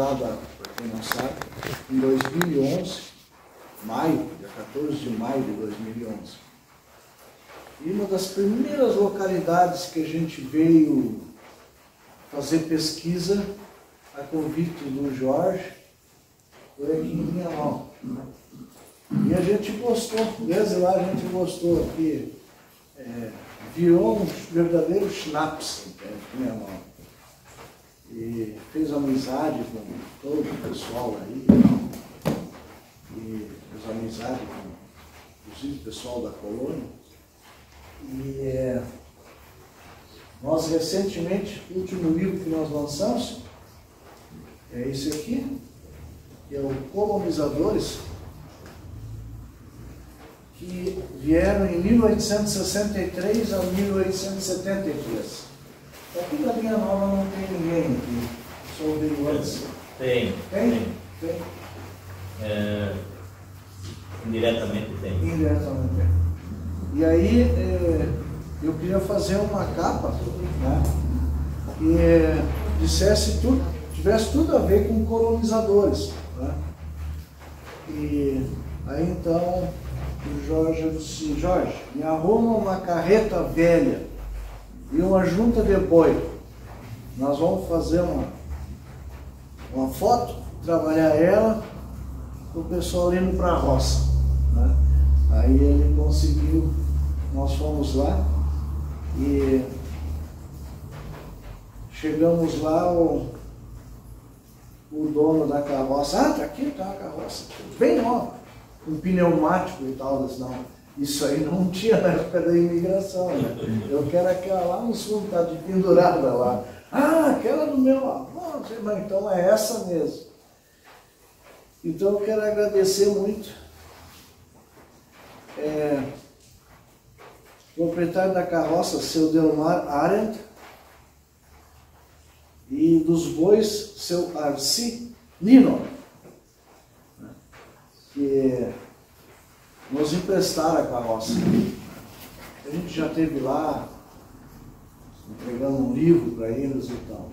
fundada, para quem não sabe, em 2011, maio, dia 14 de maio de 2011. E uma das primeiras localidades que a gente veio fazer pesquisa a convite do Jorge foi aqui em Minha E a gente gostou, desde lá a gente gostou aqui. É, virou um verdadeiro schnapps, Minha Nova. E fez amizade com todo o pessoal aí. E fez amizade com, inclusive, o pessoal da colônia. E é, nós recentemente, o último livro que nós lançamos é esse aqui, que é o Colonizadores, que vieram em 1863 a 1873. Aqui da linha nova não tem ninguém aqui, veio antes. Tem. Tem? Tem. tem. É, indiretamente tem. Indiretamente tem. E aí é, eu queria fazer uma capa né, que é, dissesse tudo, tivesse tudo a ver com colonizadores. Né? E aí então o Jorge disse, Jorge, me arruma uma carreta velha e uma junta de boi. Nós vamos fazer uma, uma foto, trabalhar ela, o pessoal indo para a roça. Né? Aí ele conseguiu, nós fomos lá e chegamos lá, o, o dono da carroça, ah, tá aqui, tá a carroça, bem nova um pneumático e tal, não. Isso aí não tinha na época da imigração, né? Eu quero aquela lá no sul, está de pendurada lá. Ah, aquela do meu avô, mas então é essa mesmo. Então eu quero agradecer muito. É, proprietário da carroça, seu Delmar Arendt, e dos bois, seu Arci Nino que nos emprestaram a carroça. A gente já teve lá, entregando um livro para eles e tal.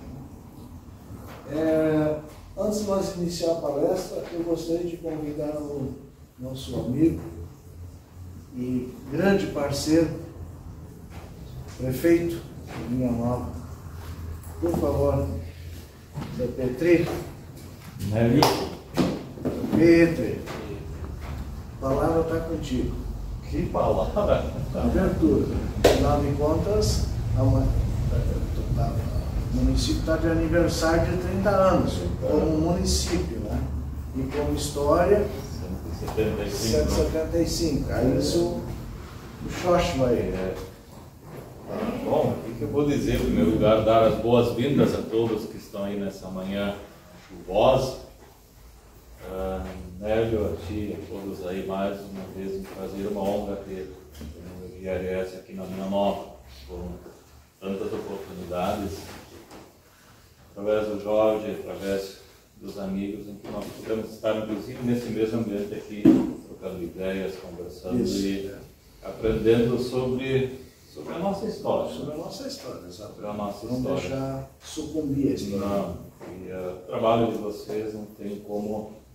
É, antes de nós iniciar a palestra, eu gostaria de convidar o nosso amigo e grande parceiro, prefeito de Linha Nova. Por favor, Zé Petri. Nelly. Petri. A palavra está contigo. Que palavra? Abertura. Afinal de contas, o município está de aniversário de 30 anos, como município, né? E como história, 175. 175. Aí isso, o Xoxo vai. É. Bom, o que eu vou dizer? Em primeiro lugar, dar as boas-vindas a todos que estão aí nessa manhã chuvosa. Uh, Nélio, a ti, a todos aí, mais uma vez um prazer, uma honra ter o IRS aqui na Minha Nova, com tantas oportunidades, através do Jorge, através dos amigos, em que nós podemos estar, inclusive, nesse mesmo ambiente aqui, trocando ideias, conversando Isso. e aprendendo sobre, sobre a nossa história. Sobre a nossa história, exato. Sobre a nossa não história. deixar sucumbir a história. Não, e uh, o trabalho de vocês não tem como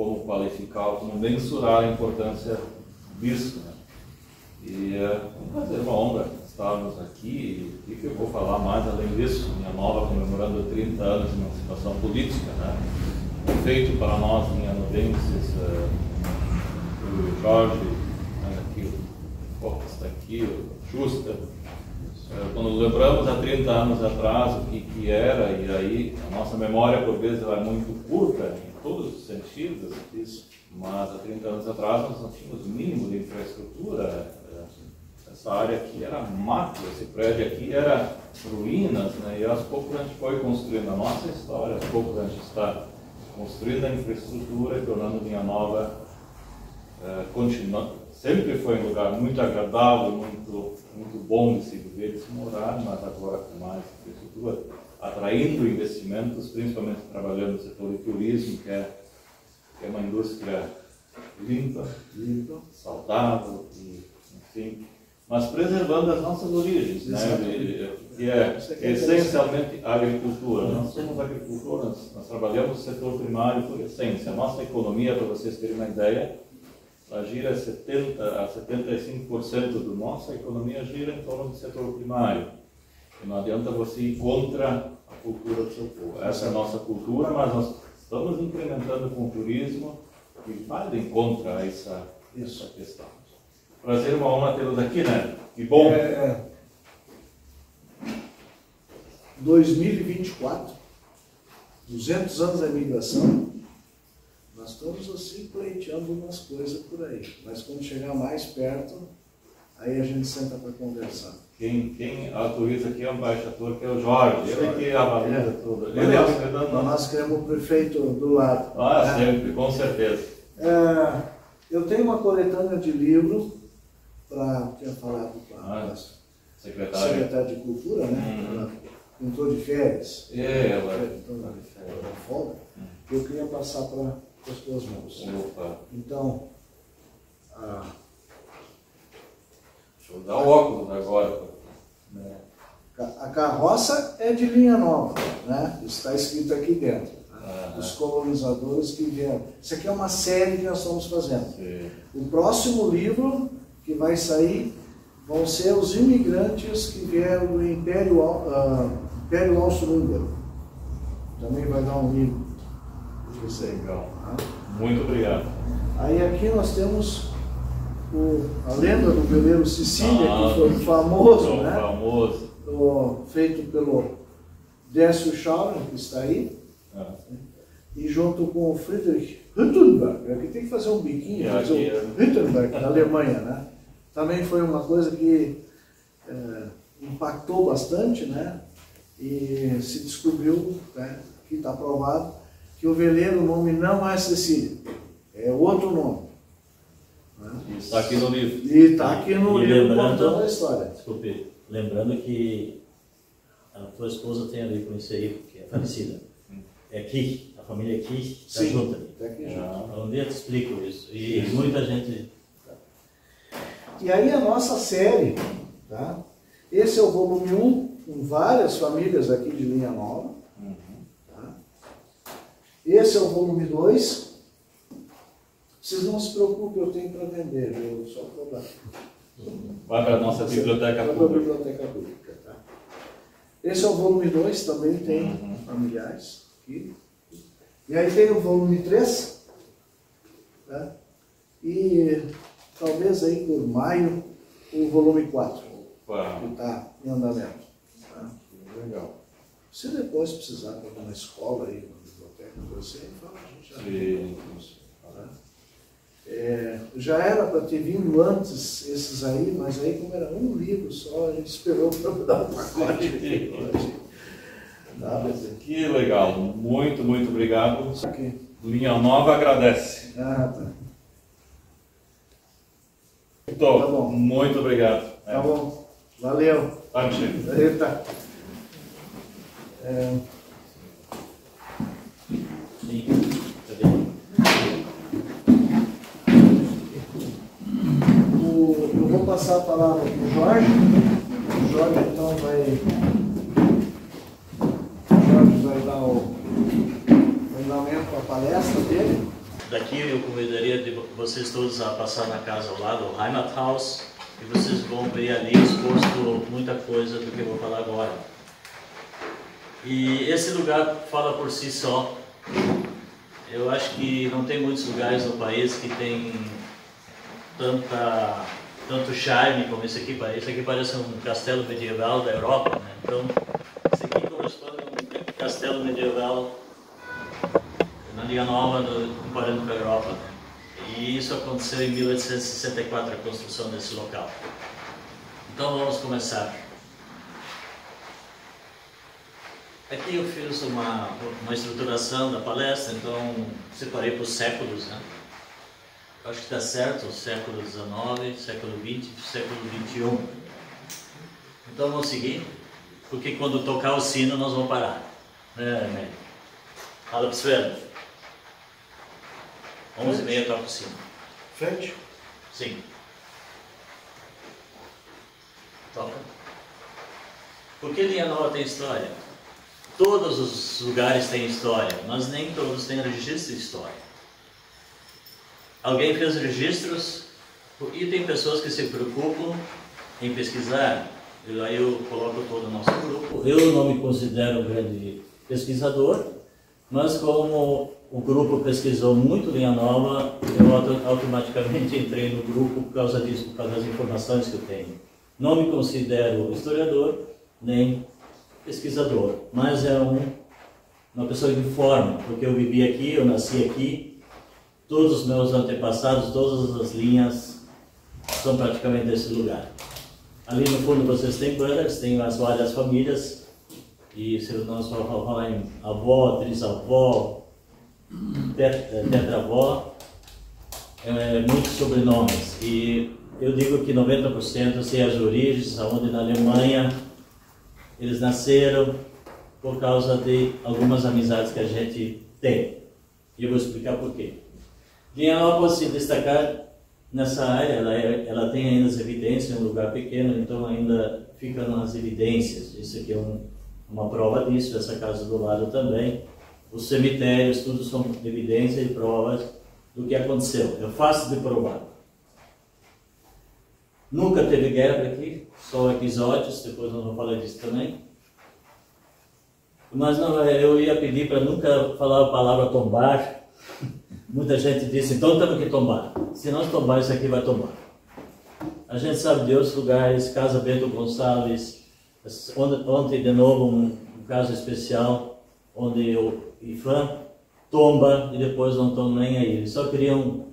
como qualificar, como mensurar a importância disso. Né? E é um prazer, uma honra estarmos aqui. E o que eu vou falar mais além disso? Minha nova comemorando 30 anos de emancipação política. Né? Feito para nós, minha novenses, uh, o Jorge, né, aqui, o Costa está aqui, o Justa. Uh, quando lembramos há 30 anos atrás o que, que era, e aí a nossa memória por vezes é muito curta, todos os sentidos, mas há 30 anos atrás nós não tínhamos o mínimo de infraestrutura. Essa área aqui era mato, esse prédio aqui era ruínas, né? e aos poucos a gente foi construindo a nossa história, aos poucos a gente está construindo a infraestrutura e tornando Linha Nova eh, continuando. Sempre foi um lugar muito agradável, muito, muito bom de se viver, de se morar, mas agora com mais infraestrutura atraindo investimentos, principalmente trabalhando no setor de turismo, que é, que é uma indústria limpa, limpa, saudável, e, enfim, mas preservando as nossas origens, né? que é, é essencialmente a agricultura. Nós somos agricultores, nós trabalhamos no setor primário por essência. A nossa economia, para vocês terem uma ideia, ela gira 70 a 75% da nossa economia gira em torno do setor primário. E não adianta você ir contra cultura do seu povo. Essa é a nossa cultura, mas nós estamos implementando com o turismo que vai de encontro a essa, essa questão. Prazer, uma honra tê-los aqui, né? Que bom! É, 2024, 200 anos da imigração, nós estamos assim pleiteando umas coisas por aí. Mas quando chegar mais perto, aí a gente senta para conversar. Quem, quem autoriza aqui é o embaixador, que é o Jorge. Ele que avalia é. tudo. Ele é nós, nós queremos o prefeito do lado. Ah, né? sempre, com certeza. É, eu tenho uma coletânea de livro para, tinha falado com a ah, secretária. secretária de Cultura, né? Uhum. Entrou de férias. É, ela entrou de férias. folga. Uhum. Eu queria passar para as tuas mãos. Opa. Então, a... eu dar o óculos agora. Né? A carroça é de linha nova, né? Está escrito aqui dentro. Né? Os colonizadores que vieram. Isso aqui é uma série que nós estamos fazendo. Sim. O próximo livro que vai sair vão ser os imigrantes que vieram do Império, uh, Império Austro-Húngaro. Também vai dar um livro. Isso é legal. Tá? Muito obrigado. Aí aqui nós temos o, a lenda do veleiro Sicília, ah, que foi famoso, né? Famoso. O, feito pelo Décio Schauren, que está aí. Ah. E junto com o Friedrich Hüttenberg, aqui tem que fazer um biquinho, é, fazer o é. Hüttenberg, da Alemanha, né? Também foi uma coisa que é, impactou bastante, né? E se descobriu, né, que está provado, que o veleiro, o nome não é Cecília, é outro nome. Está aqui no livro. E está aqui no e livro contando a história. Desculpe, lembrando que a tua esposa tem ali com isso aí, que é falecida. É aqui, a família aqui está junto ali. Está aqui junto. Ah, um dia eu te explico isso. E Sim. muita gente. E aí a nossa série, tá? Esse é o volume 1, com várias famílias aqui de linha nova. Esse é o volume 2. Vocês não se preocupem, eu tenho para vender, eu só vou dar. Vai para a nossa biblioteca pública. Para a biblioteca pública, tá? Esse é o volume 2, também tem uhum. familiares aqui. E aí tem o volume 3, tá? E talvez aí por maio o volume 4, que está em andamento. Tá? Legal. Se depois precisar para uma escola aí, você fala, a gente já Sim. É, já era para ter vindo antes esses aí, mas aí como era um livro só, a gente esperou para dar um pacote. Tá, que legal, muito, muito obrigado. Aqui. Linha Nova agradece. Ah, tá. Então, tá bom. muito obrigado. Tá é. bom, valeu. Tá, Eita. É... O, eu vou passar a palavra para o Jorge. O Jorge então vai. O Jorge vai dar o andamento à palestra dele. Daqui eu convidaria vocês todos a passar na casa ao lado, o Heimathaus, e vocês vão ver ali exposto muita coisa do que eu vou falar agora. E esse lugar fala por si só. Eu acho que não tem muitos lugares no país que tem tanta, tanto charme como esse aqui. Esse aqui parece um castelo medieval da Europa. Né? Então, esse aqui corresponde a um castelo medieval na Liga Nova, no, comparando com a Europa. Né? E isso aconteceu em 1864, a construção desse local. Então vamos começar. Aqui eu fiz uma, uma estruturação da palestra, então separei por séculos, né? Acho que está certo, século XIX, século XX, século XXI. Então vamos seguir. porque quando tocar o sino nós vamos parar. Né? Fala para você. 11 e meia toca o sino. Frente? Sim. Toca. Porque Linha Nova tem história. Todos os lugares têm história, mas nem todos têm registro de história. Alguém fez registros e tem pessoas que se preocupam em pesquisar. E aí eu coloco todo o nosso grupo. Eu não me considero um grande pesquisador, mas como o grupo pesquisou muito linha nova, eu automaticamente entrei no grupo por causa disso, por causa das informações que eu tenho. Não me considero historiador, nem pesquisador, mas é um, uma pessoa que informa, porque eu vivi aqui, eu nasci aqui, todos os meus antepassados, todas as linhas são praticamente desse lugar. Ali no fundo vocês têm brothers, tem as várias famílias, e se nós falar em avó, trisavó, tetravó, é, muitos sobrenomes. E eu digo que 90% sei as origens, aonde na Alemanha eles nasceram por causa de algumas amizades que a gente tem. E eu vou explicar por quê. Linha se destacar nessa área, ela, é, ela tem ainda as evidências, é um lugar pequeno, então ainda fica nas evidências. Isso aqui é um, uma prova disso, essa casa do lado também. Os cemitérios, tudo são evidências e provas do que aconteceu. É fácil de provar. Nunca teve guerra aqui, só episódios, depois nós vamos falar disso também. Mas não, eu ia pedir para nunca falar a palavra tombar. Muita gente disse, então temos que tombar. Se nós tombar, isso aqui vai tombar. A gente sabe de outros lugares, Casa Bento Gonçalves, ontem de novo um, um caso especial, onde o IFAM tomba e depois não estão nem aí. Eles só queriam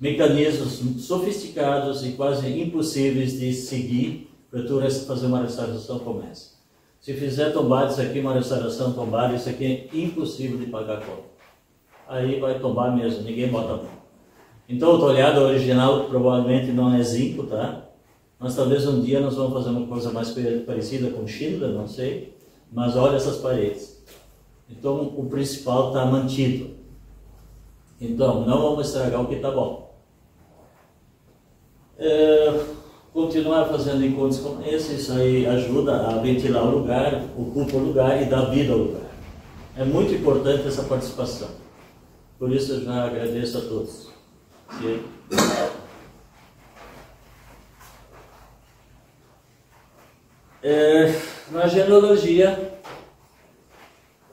mecanismos sofisticados e quase impossíveis de seguir para tu fazer uma restauração como essa. Se fizer tombar isso aqui, uma restauração tombada, isso aqui é impossível de pagar conta. Aí vai tombar mesmo, ninguém bota. Então o tolhado original provavelmente não é zinco, tá? Mas talvez um dia nós vamos fazer uma coisa mais parecida com Schindler, não sei. Mas olha essas paredes. Então o principal está mantido. Então não vamos estragar o que está bom é, continuar fazendo encontros como esse, isso aí ajuda a ventilar o lugar, ocupa o lugar e dá vida ao lugar. É muito importante essa participação. Por isso eu já agradeço a todos. E... É, na genealogia,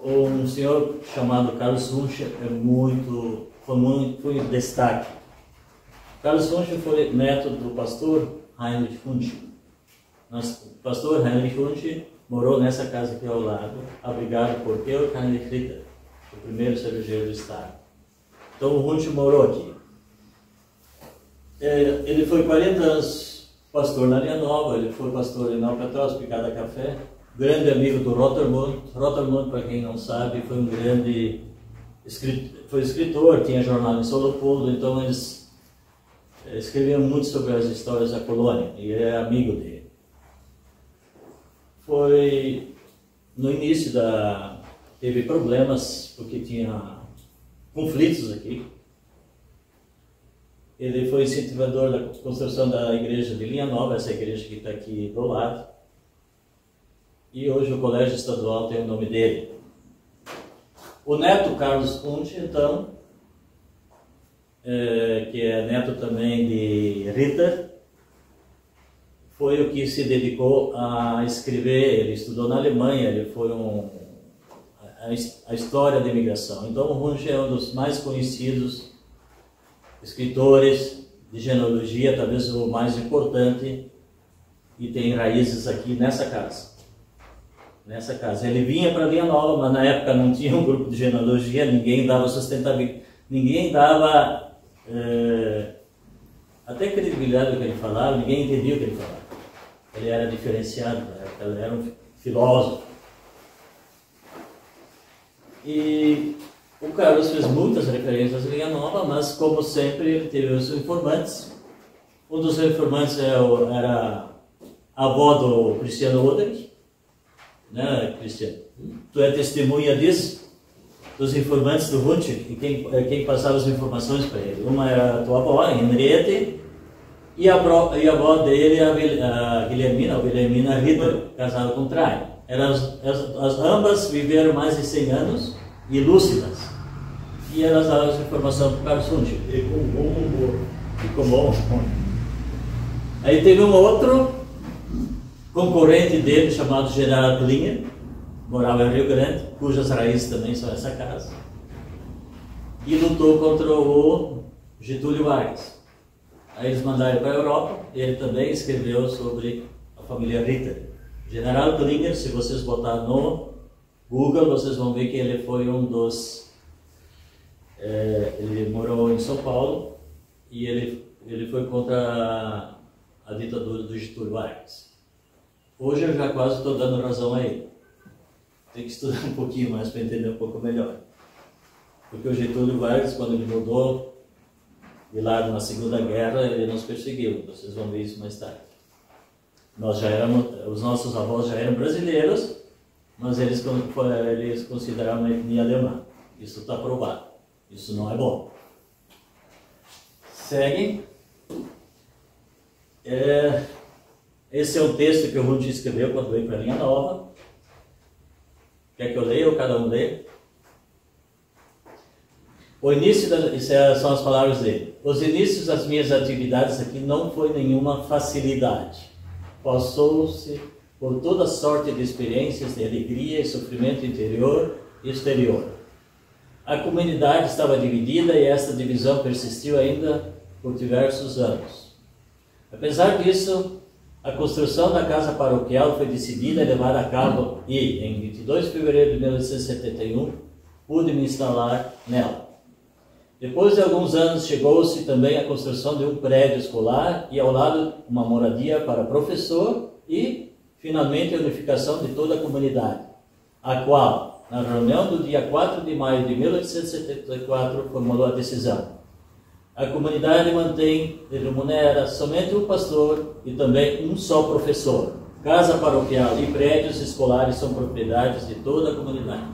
um senhor chamado Carlos Runcher é muito, foi muito foi destaque Carlos Funch foi neto do pastor Heinrich Funch. O pastor Heinrich Funch morou nessa casa aqui ao lado, abrigado por Georg Heinrich Ritter, o primeiro cervejeiro do estado. Então o Funch morou aqui. É, ele foi 40 anos pastor na Linha Nova, ele foi pastor em Alcatraz, Picada Café, grande amigo do Rotermund. Rotermund, para quem não sabe, foi um grande escritor, foi escritor, tinha jornal em São Leopoldo, então eles escrevia muito sobre as histórias da colônia e é amigo dele. Foi no início da. teve problemas porque tinha conflitos aqui. Ele foi incentivador da construção da igreja de Linha Nova, essa igreja que está aqui do lado. E hoje o colégio estadual tem o nome dele. O neto Carlos Conte, então, é, que é neto também de Ritter, foi o que se dedicou a escrever. Ele estudou na Alemanha, ele foi um, a, história da imigração. Então, Runge é um dos mais conhecidos escritores de genealogia, talvez o mais importante, e tem raízes aqui nessa casa. Nessa casa. Ele vinha para Via Nova, mas na época não tinha um grupo de genealogia, ninguém dava sustentabilidade, ninguém dava é, até credibilidade do que ele falava, ninguém entendia o que ele falava. Ele era diferenciado, ele era um filósofo. E o Carlos fez muitas referências à Linha Nova, mas como sempre ele teve os informantes. Um dos informantes é era a avó do Cristiano Odrich, né, Cristiano? Tu é testemunha disso? Dos informantes do Ruth e quem, eh, quem passava as informações para ele. Uma era a tua avó, Henriette, e a, e a avó dele, a, a Guilhermina, a Guilhermina Rita, casada com Trai. Elas, as, as, ambas viveram mais de 100 anos e lúcidas. E elas davam essa informação para o Carlos Hunt. E com bom humor. E com bom humor. Aí teve um outro concorrente dele chamado Gerardo Linha, morava em Rio Grande, cujas raízes também são essa casa, e lutou contra o Getúlio Vargas. Aí eles mandaram para a Europa, ele também escreveu sobre a família Ritter. General Klinger, se vocês botar no Google, vocês vão ver que ele foi um dos. É, ele morou em São Paulo e ele, ele foi contra a, a ditadura do Getúlio Vargas. Hoje eu já quase estou dando razão a ele. Tem que estudar um pouquinho mais para entender um pouco melhor. Porque o Getúlio Vargas, quando ele mudou de lado na Segunda Guerra, ele nos perseguiu. Vocês vão ver isso mais tarde. Nós já éramos, os nossos avós já eram brasileiros, mas eles, eles consideravam uma etnia alemã. Isso está provado. Isso não é bom. Segue. É, esse é o texto que o Rudy escreveu quando veio para a Linha Nova. Quer que eu leia ou cada um lê? O início, das, é, são as palavras dele. Os inícios das minhas atividades aqui não foi nenhuma facilidade. Passou-se por toda sorte de experiências de alegria e sofrimento interior e exterior. A comunidade estava dividida e esta divisão persistiu ainda por diversos anos. Apesar disso, a construção da casa paroquial foi decidida e levada a cabo e, em 22 de fevereiro de 1971, pude me instalar nela. Depois de alguns anos, chegou-se também a construção de um prédio escolar e, ao lado, uma moradia para professor e, finalmente, a unificação de toda a comunidade, a qual, na reunião do dia 4 de maio de 1874, formulou a decisão a comunidade mantém e remunera somente um pastor e também um só professor. Casa paroquial e prédios escolares são propriedades de toda a comunidade.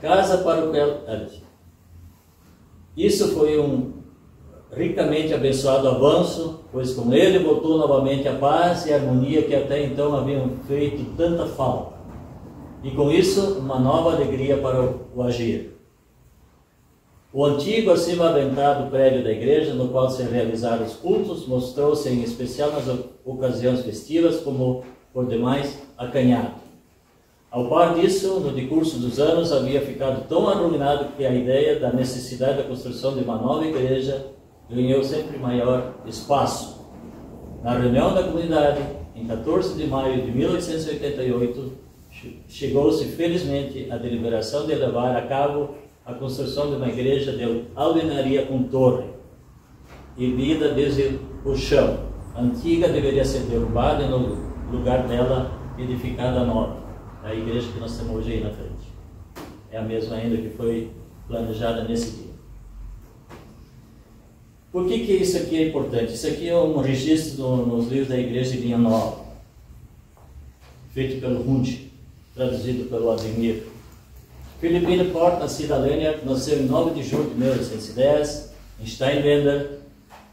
Casa paroquial. Isso foi um ricamente abençoado avanço, pois com ele voltou novamente a paz e a harmonia que até então haviam feito tanta falta. E com isso, uma nova alegria para o agir. O antigo, acima aventado prédio da igreja, no qual se realizaram os cultos, mostrou-se em especial nas ocasiões festivas como, por demais, acanhado. Ao par disso, no decurso dos anos, havia ficado tão arruinado que a ideia da necessidade da construção de uma nova igreja ganhou sempre maior espaço. Na reunião da comunidade, em 14 de maio de 1888, chegou-se felizmente a deliberação de levar a cabo a construção de uma igreja de alvenaria com torre, erguida desde o chão. A antiga deveria ser derrubada e no lugar dela edificada nova. É a igreja que nós temos hoje aí na frente. É a mesma ainda que foi planejada nesse dia. Por que, que isso aqui é importante? Isso aqui é um registro no, nos livros da Igreja de Linha Nova, feito pelo Hund, traduzido pelo Ademir. Filipino Port, nascido Lênia, nasceu em 9 de julho de 1810, em Steinwender,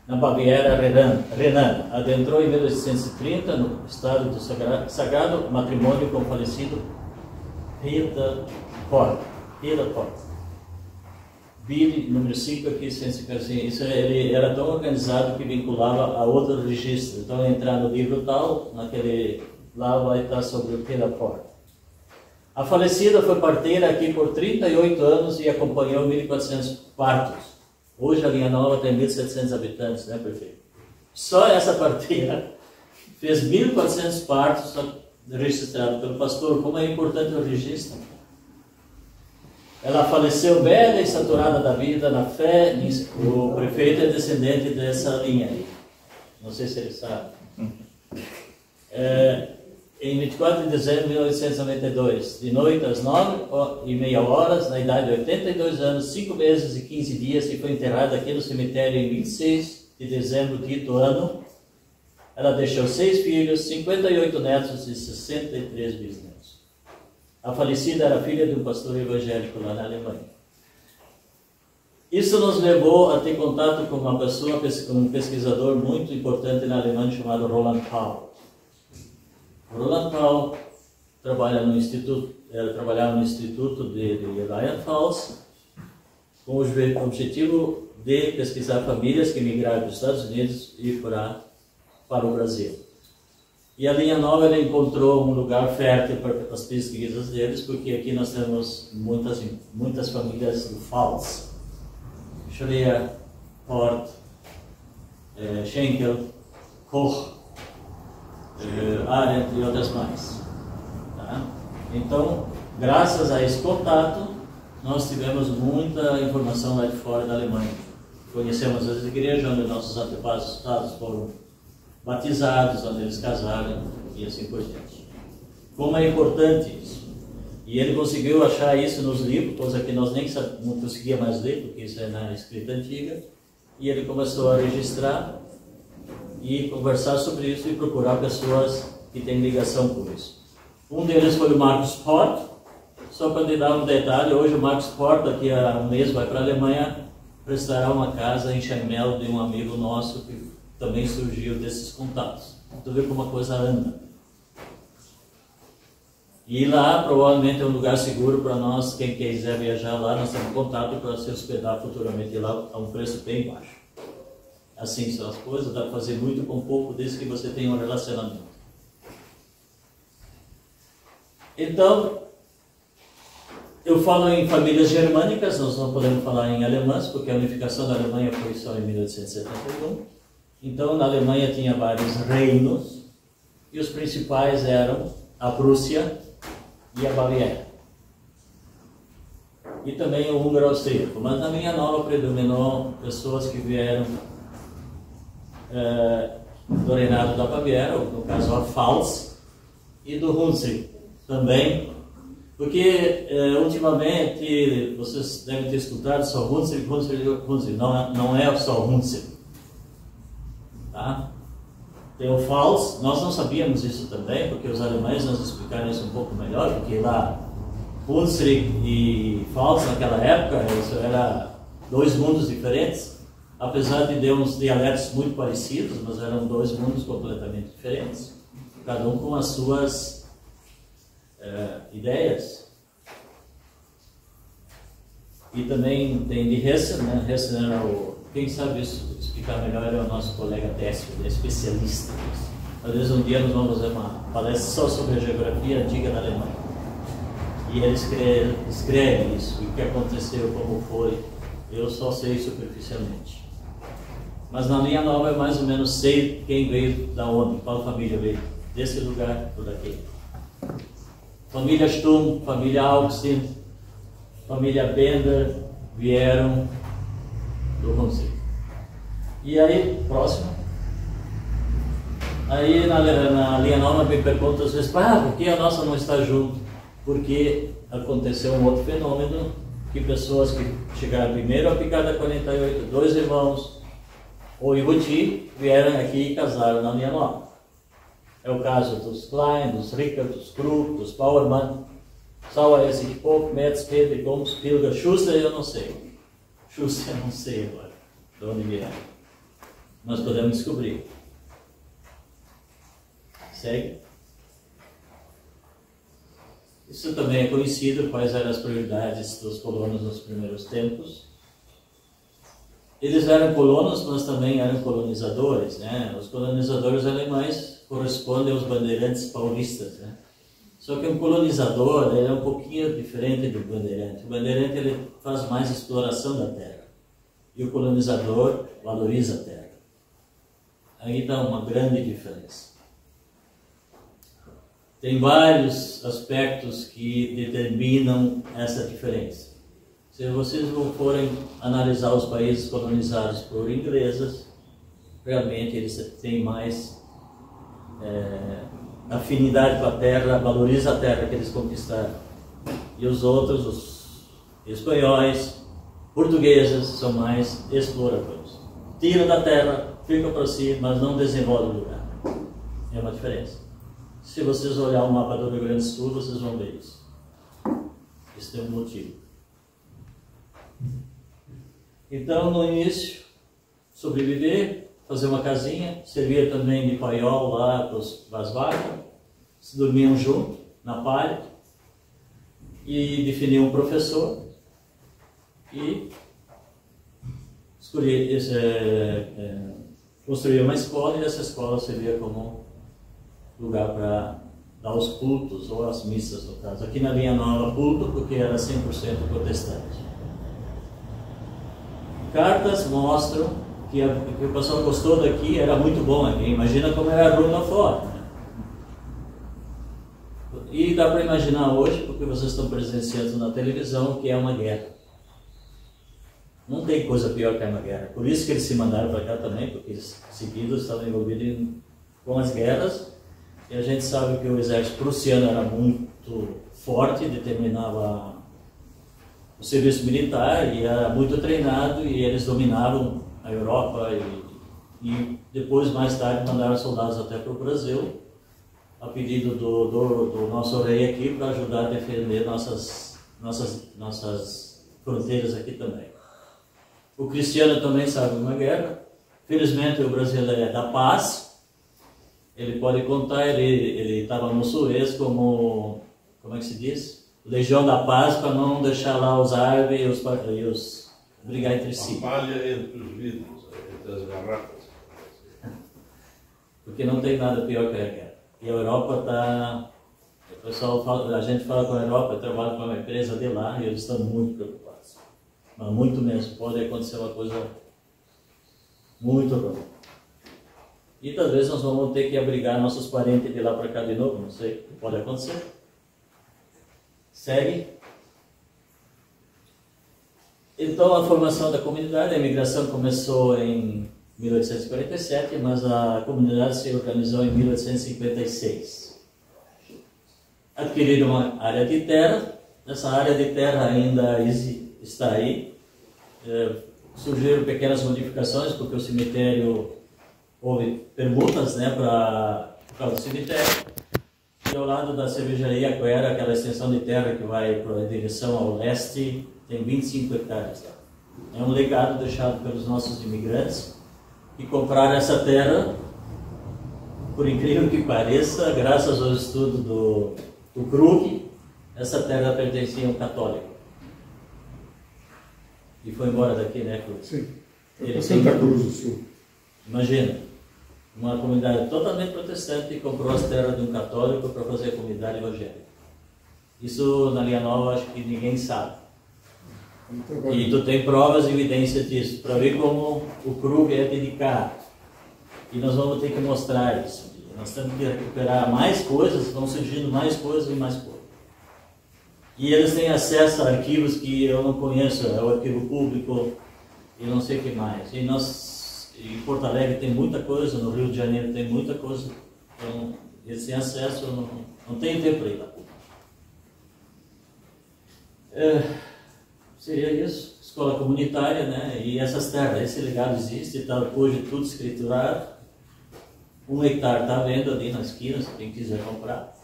na Baviera Renan. Adentrou em 1830 no estado do sagrado matrimônio com o falecido Rita Port. Rita. Billy, número 5 aqui, assim, isso ele era tão organizado que vinculava a outro registro. Então, entrar no livro tal, naquele lá vai estar sobre o Rita Port. A falecida foi parteira aqui por 38 anos e acompanhou 1.400 partos. Hoje a linha nova tem 1.700 habitantes, né, prefeito? Só essa parteira fez 1.400 partos registrados pelo pastor. Como é importante o registro. Ela faleceu bela e saturada da vida, na fé. O prefeito é descendente dessa linha aí. Não sei se ele sabe. É, em 24 de dezembro de 1892, de noite às 9 e meia horas, na idade de 82 anos, 5 meses e 15 dias, e foi enterrada aqui no cemitério em 26 de dezembro dito ano. Ela deixou seis filhos, 58 netos e 63 bisnetos. A falecida era filha de um pastor evangélico lá na Alemanha. Isso nos levou a ter contato com uma pessoa, com um pesquisador muito importante na Alemanha chamado Roland Paul. Roland Paul trabalha no instituto, ela trabalhava no instituto de, de Rheinland-Pfalz com o objetivo de pesquisar famílias que migraram dos Estados Unidos e para para o Brasil. E a linha nova ela encontrou um lugar fértil para as pesquisas deles, porque aqui nós temos muitas muitas famílias do Pfalz. Schreier, Port, eh, Schenkel, Koch, eh, Arendt e outras mais. Tá? Então, graças a esse contato, nós tivemos muita informação lá de fora da Alemanha. Conhecemos as igrejas onde nossos antepassados foram batizados, onde eles casaram e assim por diante. Como é importante isso. E ele conseguiu achar isso nos livros, coisa que nós nem não conseguia mais ler, porque isso é na escrita antiga. E ele começou a registrar e conversar sobre isso e procurar pessoas que têm ligação com isso. Um deles foi o Marcos Port. Só para lhe dar um detalhe, hoje o Marcos Port, daqui a um mês, vai para a Alemanha, prestará uma casa em Charmel de um amigo nosso que também surgiu desses contatos. Tu vê como a coisa anda. E lá provavelmente é um lugar seguro para nós, quem quiser viajar lá, nós temos contato para se hospedar futuramente lá a um preço bem baixo. Assim são as coisas, dá para fazer muito com pouco desde que você tenha um relacionamento. Então, eu falo em famílias germânicas, nós não podemos falar em alemãs, porque a unificação da Alemanha foi só em 1871. Então, na Alemanha tinha vários reinos, e os principais eram a Prússia, e a Baviera. E também o húngaro austríaco. Mas na minha nova predominou pessoas que vieram é, do reinado da Baviera, no caso a Pfalz, e do Hunsrück também, porque é, ultimamente vocês devem ter escutado só Hunsrück, Hunsrück, Hunsrück, não, é, não é só Hunsrück. Tá? Tem o Fals, nós não sabíamos isso também, porque os alemães nos explicaram isso um pouco melhor, porque lá Hunsrück e Fals naquela época, isso era dois mundos diferentes, apesar de ter uns dialetos muito parecidos, mas eram dois mundos completamente diferentes, cada um com as suas é, ideias. E também tem de Hessen, né? Hessen era o quem sabe isso, explicar melhor é o nosso colega Décio, ele é especialista nisso. Vezes um dia nós vamos fazer uma palestra só sobre a geografia antiga da Alemanha. E ele escreve, escreve isso, o que aconteceu, como foi. Eu só sei superficialmente. Mas na linha nova eu mais ou menos sei quem veio da onde, qual família veio. Desse lugar ou daquele. Família Sturm, família Augustin, família Bender vieram do conselho. E aí, próximo. Aí na, na linha nova me pergunta às vezes, ah, por que a nossa não está junto? Porque aconteceu um outro fenômeno, que pessoas que chegaram primeiro a picada 48, dois irmãos, o Ibuti, vieram aqui e casaram na linha nova. É o caso dos Klein, dos Rickert, dos Krug, dos Bauermann, Sauer, Essig, Pope, Metz, Pedro, Gomes, Pilger, Schuster, eu não sei. Xuxa, não sei agora de onde vieram. Nós podemos descobrir. Segue. Isso também é conhecido, quais eram as prioridades dos colonos nos primeiros tempos. Eles eram colonos, mas também eram colonizadores. Né? Os colonizadores alemães correspondem aos bandeirantes paulistas. Né? Só que um colonizador ele é um pouquinho diferente do bandeirante. O bandeirante ele faz mais exploração da terra e o colonizador valoriza a terra. Aí dá uma grande diferença. Tem vários aspectos que determinam essa diferença. Se vocês forem analisar os países colonizados por ingleses, realmente eles têm mais é, afinidade com a terra, valoriza a terra que eles conquistaram. E os outros, os espanhóis, portugueses, são mais exploradores. Tiram da terra, ficam para si, mas não desenvolvem o lugar. É uma diferença. Se vocês olhar o mapa do Rio Grande do Sul, vocês vão ver isso. Isso tem um motivo. Então, no início, sobreviver, fazer uma casinha, servia também de paiol lá para as vacas, se dormiam junto, na palha, e definiam um professor, e escolher, é, é, construir uma escola, e essa escola servia como lugar para dar os cultos, ou as missas, no caso. Aqui na linha nova, culto, porque era 100% protestante. Cartas mostram que, a, que o pessoal gostou daqui, era muito bom aqui. Imagina como era a rua fora. Né? E dá para imaginar hoje, porque vocês estão presenciando na televisão, que é uma guerra. Não tem coisa pior que uma guerra. Por isso que eles se mandaram para cá também, porque seguidos estavam envolvidos em, com as guerras. E a gente sabe que o exército prussiano era muito forte, determinava o serviço militar e era muito treinado e eles dominavam a Europa e, e depois mais tarde mandaram soldados até para o Brasil a pedido do, do, do nosso rei aqui para ajudar a defender nossas, nossas, nossas fronteiras aqui também. O cristiano também sabe uma guerra. Felizmente o Brasil é da paz. Ele pode contar, ele estava no Suez como, como é que se diz? Legião da Paz para não deixar lá os árabes e os, e os brigar entre si. A palha entre os vidros, entre as garrafas. Porque não tem nada pior que a guerra. E a Europa está. O pessoal fala, a gente fala com a Europa, eu trabalho com uma empresa de lá e eles estão muito preocupados. Mas muito mesmo. Pode acontecer uma coisa muito ruim. E talvez nós vamos ter que abrigar nossos parentes de lá para cá de novo, não sei. Pode acontecer. Segue. Então, a formação da comunidade, a imigração começou em 1847, mas a comunidade se organizou em 1856. Adquiriram uma área de terra, essa área de terra ainda está aí. É, surgiram pequenas modificações, porque o cemitério houve permutas né, para o cemitério. E ao lado da cervejaria Coera, aquela extensão de terra que vai para direção ao leste, tem 25 hectares lá. É um legado deixado pelos nossos imigrantes que compraram essa terra, por incrível que pareça, graças ao estudo do, do Krug, essa terra pertencia a um católico. E foi embora daqui, né, Cruz? Sim. Ele Santa Cruz do Sul. Imagina, uma comunidade totalmente protestante que comprou as terras de um católico para fazer a comunidade evangélica. Isso na Linha Nova acho que ninguém sabe. E tu tem provas e evidência disso, para ver como o Krug é dedicado. E nós vamos ter que mostrar isso. Nós temos que recuperar mais coisas, vão surgindo mais coisas e mais coisas. E eles têm acesso a arquivos que eu não conheço, é o arquivo público e não sei o que mais. E nós, em Porto Alegre tem muita coisa, no Rio de Janeiro tem muita coisa. Então, eles têm acesso, não, não tem tempo para ir lá. É, seria isso, escola comunitária, né? E essas terras, esse legado existe, está hoje tudo escriturado. Um hectare está vendo ali na esquina, se quem quiser comprar.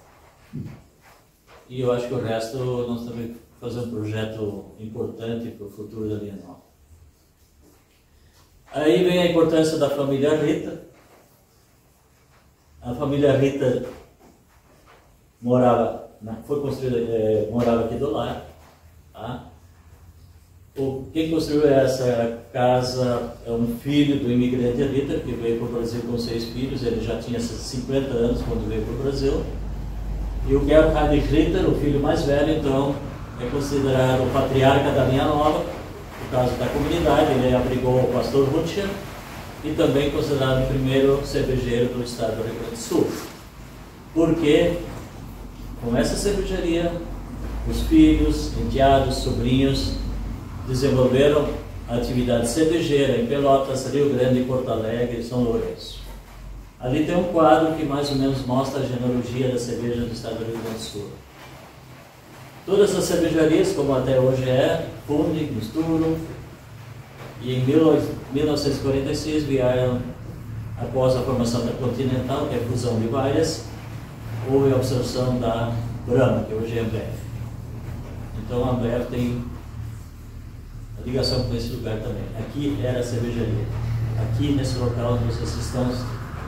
E eu acho que o resto nós também fazer um projeto importante para o futuro da Linha Nova. Aí vem a importância da família Rita. A família Rita morava, foi construída, é, morava aqui do lado. Tá? O, quem construiu essa casa é um filho do imigrante Rita, que veio para o Brasil com seis filhos. Ele já tinha 50 anos quando veio para o Brasil. E o Gerhard Ritter, o filho mais velho, então, é considerado o patriarca da linha nova, por causa da comunidade, ele abrigou o pastor Rutger e também considerado o primeiro cervejeiro do estado do Rio Grande do Sul. Porque com essa cervejaria, os filhos, enteados, sobrinhos desenvolveram atividade cervejeira em Pelotas, Rio Grande, Porto Alegre e São Lourenço. Ali tem um quadro que mais ou menos mostra a genealogia da cerveja do estado do Rio Grande do Sul. Todas as cervejarias, como até hoje é, fundem, misturam, e em 1946 vieram após a formação da Continental, que é a fusão de várias, houve a absorção da Brahma, que hoje é a Ambev. Então a Ambev tem ligação com esse lugar também. Aqui era a cervejaria. Aqui nesse local onde vocês estão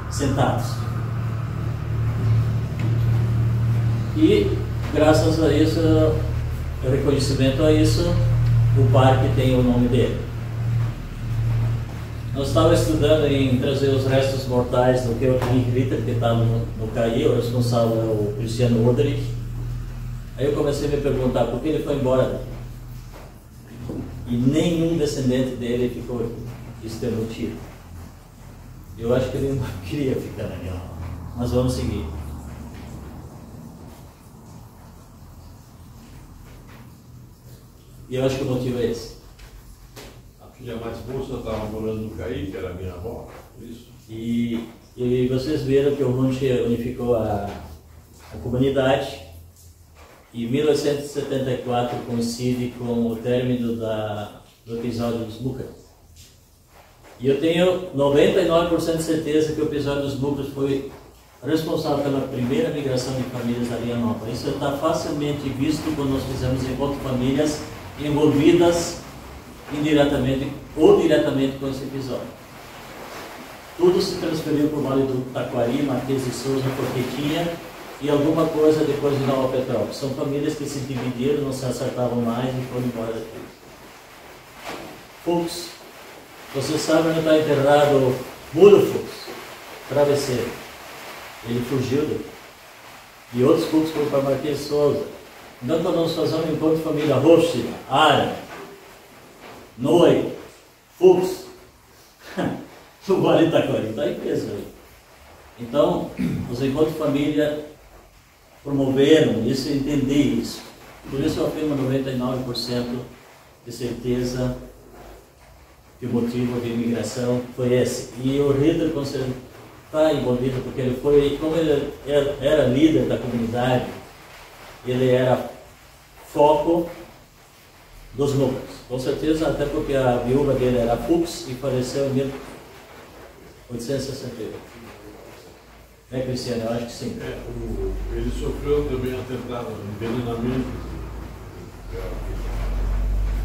sentados. E graças a isso, reconhecimento a isso, o parque tem o nome dele. Nós estávamos estudando em trazer os restos mortais do Georg Ritter, que está no, no CAI, o responsável é o Cristiano Oderich. Aí eu comecei a me perguntar por que ele foi embora. E nenhum descendente dele ficou. Motivo. Eu acho que ele não queria ficar naquela. Mas vamos seguir. E eu acho que o motivo é esse. A filha mais moça estava morando no Caí, que era minha avó, isso. E, e vocês viram que o Runche unificou a, a comunidade. E 1874 coincide com o término da, do episódio dos Bucas. E eu tenho 99% de certeza que o episódio dos Bucas foi responsável pela primeira migração de famílias da Linha Nova. Isso está facilmente visto quando nós fizemos encontro famílias envolvidas indiretamente ou diretamente com esse episódio. Tudo se transferiu para o Vale do Taquari, Marquês de Souza, Porquetinha e alguma coisa depois de Nova Petrópolis. São famílias que se dividiram, não se acertavam mais e foram embora daqui. Fux. Você sabe onde está enterrado Mudo Fux? Travesseiro. Ele fugiu daqui. E outros Fux foram para Marquês Souza. Então, nós fazemos um encontro de família Roche, Ara, Noi, Fux, o Vale Itaquari, está aí preso aí. Então, os encontros de família promoveram isso entender isso. Por isso eu afirmo 99% de certeza que o motivo de imigração foi esse. E o Ritter está envolvido porque ele foi, como ele era líder da comunidade, ele era foco dos números. Com certeza, até porque a viúva dele era Fux e faleceu em 1868. É, Cristiano? Eu acho que sim. É, o, ele sofreu também atentado, envenenamento.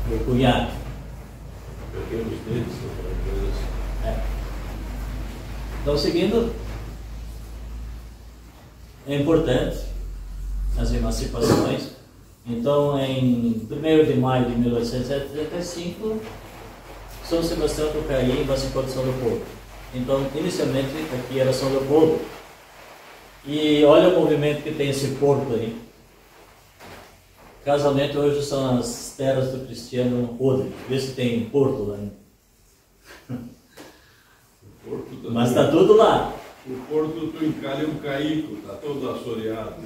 Meu cunhado. Pequenos dedos, coisa assim. É. Então, seguindo, é importante as emancipações. Então, em 1 de maio de 1875, São Sebastião do Caí emancipou de São Leopoldo. Então, inicialmente, aqui era São Leopoldo. E olha o movimento que tem esse porto aí. Casamento hoje são as terras do Cristiano Rodrigues. Vê se tem porto lá. Porto Mas está tudo lá. O porto do encalha um caico, está todo assoreado.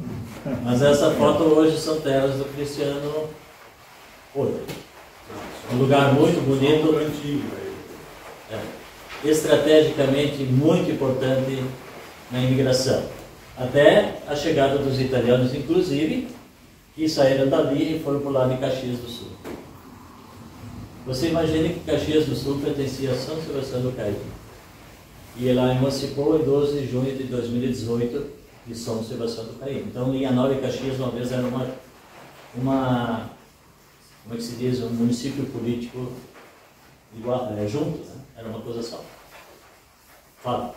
Mas essa foto hoje são terras do Cristiano Rodrigues. Um lugar muito bonito. Um cantinho. É, estrategicamente muito importante na imigração. Até a chegada dos italianos, inclusive, que saíram dali e foram para o lado de Caxias do Sul. Você imagina que Caxias do Sul pertencia a São Sebastião do Caí. E ela emancipou em 12 de junho de 2018 de São Sebastião do Caí. Então, Linha Nova e Caxias, uma vez, era uma, uma como é que se diz, um município político igual, é, junto, né? era uma coisa só. Fala.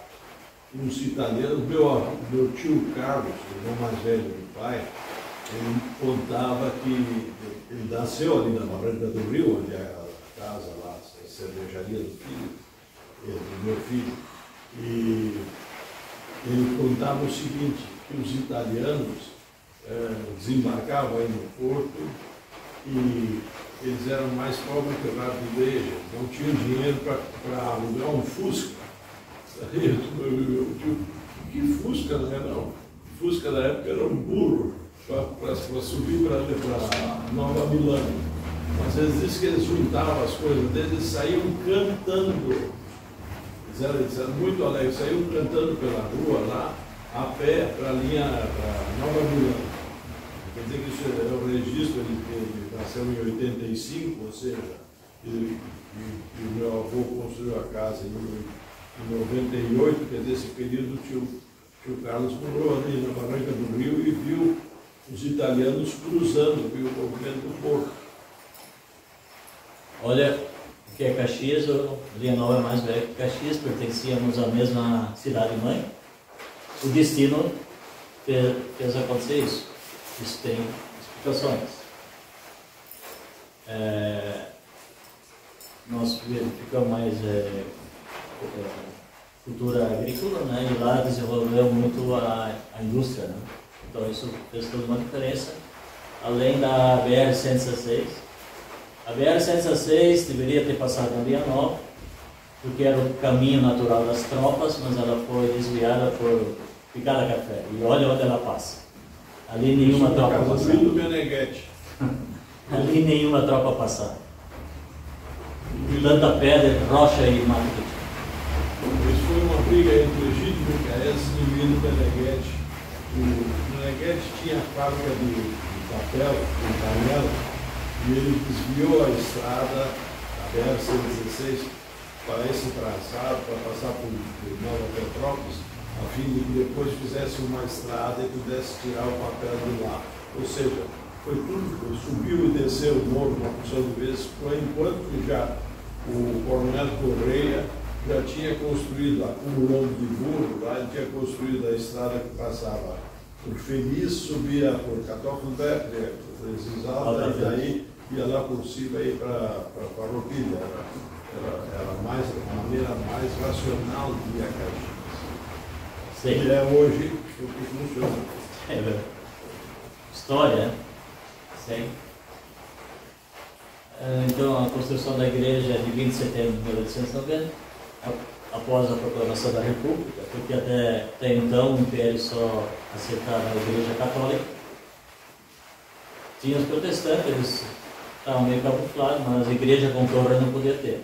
Uns italianos, meu, meu tio Carlos, o irmão mais velho do pai, ele contava que ele nasceu ali na Barranca do Rio, onde é a casa lá, a cervejaria do filho, eh, do meu filho. E ele contava o seguinte, que os italianos eh, desembarcavam aí no porto e eles eram mais pobres que o de igreja, não tinham dinheiro para alugar um Fusca. Aí eu, eu, eu, eu, que Fusca não é não? Fusca na época era um burro para subir para Nova Milano. Mas eles dizem que eles juntavam as coisas deles e saíam cantando. Eles eram, eles eram muito alegres, saíam cantando pela rua lá, a pé, para a linha pra Nova Milano. Quer dizer que isso é o registro, ele, ele nasceu em 85, ou seja, ele, o meu avô construiu a casa em em 98, que é desse período, o tio, Carlos morou ali na Barranca do Rio e viu os italianos cruzando, viu o movimento do porto. Olha, o que é Caxias, o Nova é mais velho que Caxias, pertencíamos à mesma cidade-mãe. O destino fez acontecer isso. Isso tem explicações. É, nós ficamos mais é, é, cultura agrícola, né? E lá desenvolveu muito a, a indústria, né? Então isso fez toda uma diferença. Além da BR-116, a BR-116 deveria ter passado na Via Nova, porque era o caminho natural das tropas, mas ela foi desviada por Picada Café. E olha onde ela passa. Ali nenhuma tropa passava. Meneghetti. Ali nenhuma tropa passava. Tanta pedra, rocha e mato. Briga entre o Egídio Micaes e o Lino Meneghetti. O Meneghetti tinha a fábrica de, papel, de canela, e ele desviou a estrada, a BR-116, para esse traçado, para passar por, por Nova Petrópolis, a fim de que depois fizesse uma estrada e pudesse tirar o papel de lá. Ou seja, foi tudo, subiu e desceu o morro uma porção de vezes, enquanto que já o coronel Correia já tinha construído, acumulando de burro, lá ele tinha construído a estrada que passava por Feliz, subia por Catófilo-Beppe, Alta, e daí ia lá por cima e para Farroupilha. Era, era, era mais, a maneira mais racional de ir a Caxias. Sim. E é hoje o que funciona. É verdade. História, né? Sim. Ah, Então, a construção da igreja é de 20 de setembro de 1890, a- após a proclamação da República, porque até, até então o Império só aceitava a igreja católica. Tinha os protestantes, eles estavam meio camuflados, mas a igreja com torre não podia ter.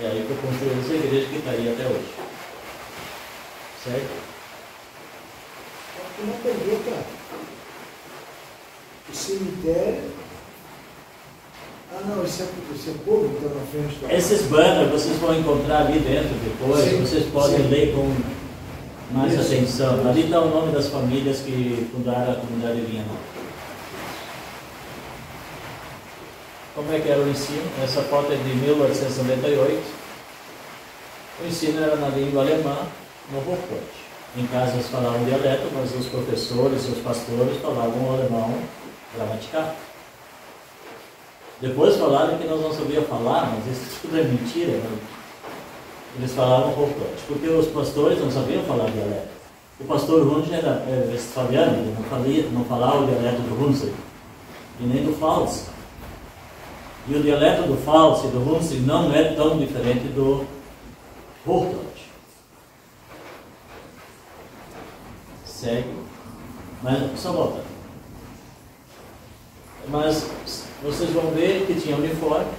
E aí foi construída essa igreja que está aí até hoje. Certo? Uma pergunta. O cemitério. Ah não, esse é, esse é povo que está na frente da. Esses banners vocês vão encontrar ali dentro depois, Sim, vocês podem sim. ler com mais Isso, atenção. isso. Ali está o nome das famílias que fundaram a comunidade Nova. Como é que era o ensino? Essa foto é de 1898. O ensino era na língua alemã, no Rocote. Em casa eles falavam dialeto, mas os professores os pastores falavam alemão gramaticado. Depois falaram que nós não sabíamos falar, mas isso tudo é mentira. Né? Eles falavam Rocote, porque os pastores não sabiam falar dialeto. O pastor Runge era é, ele não, falia, não falava o dialeto do Hunsrück e nem do Pfalz. E o dialeto do Pfalz e do Hunsrück não é tão diferente do Hochdeutsch. Segue. Mas só volta. Mas vocês vão ver que tinha uniforme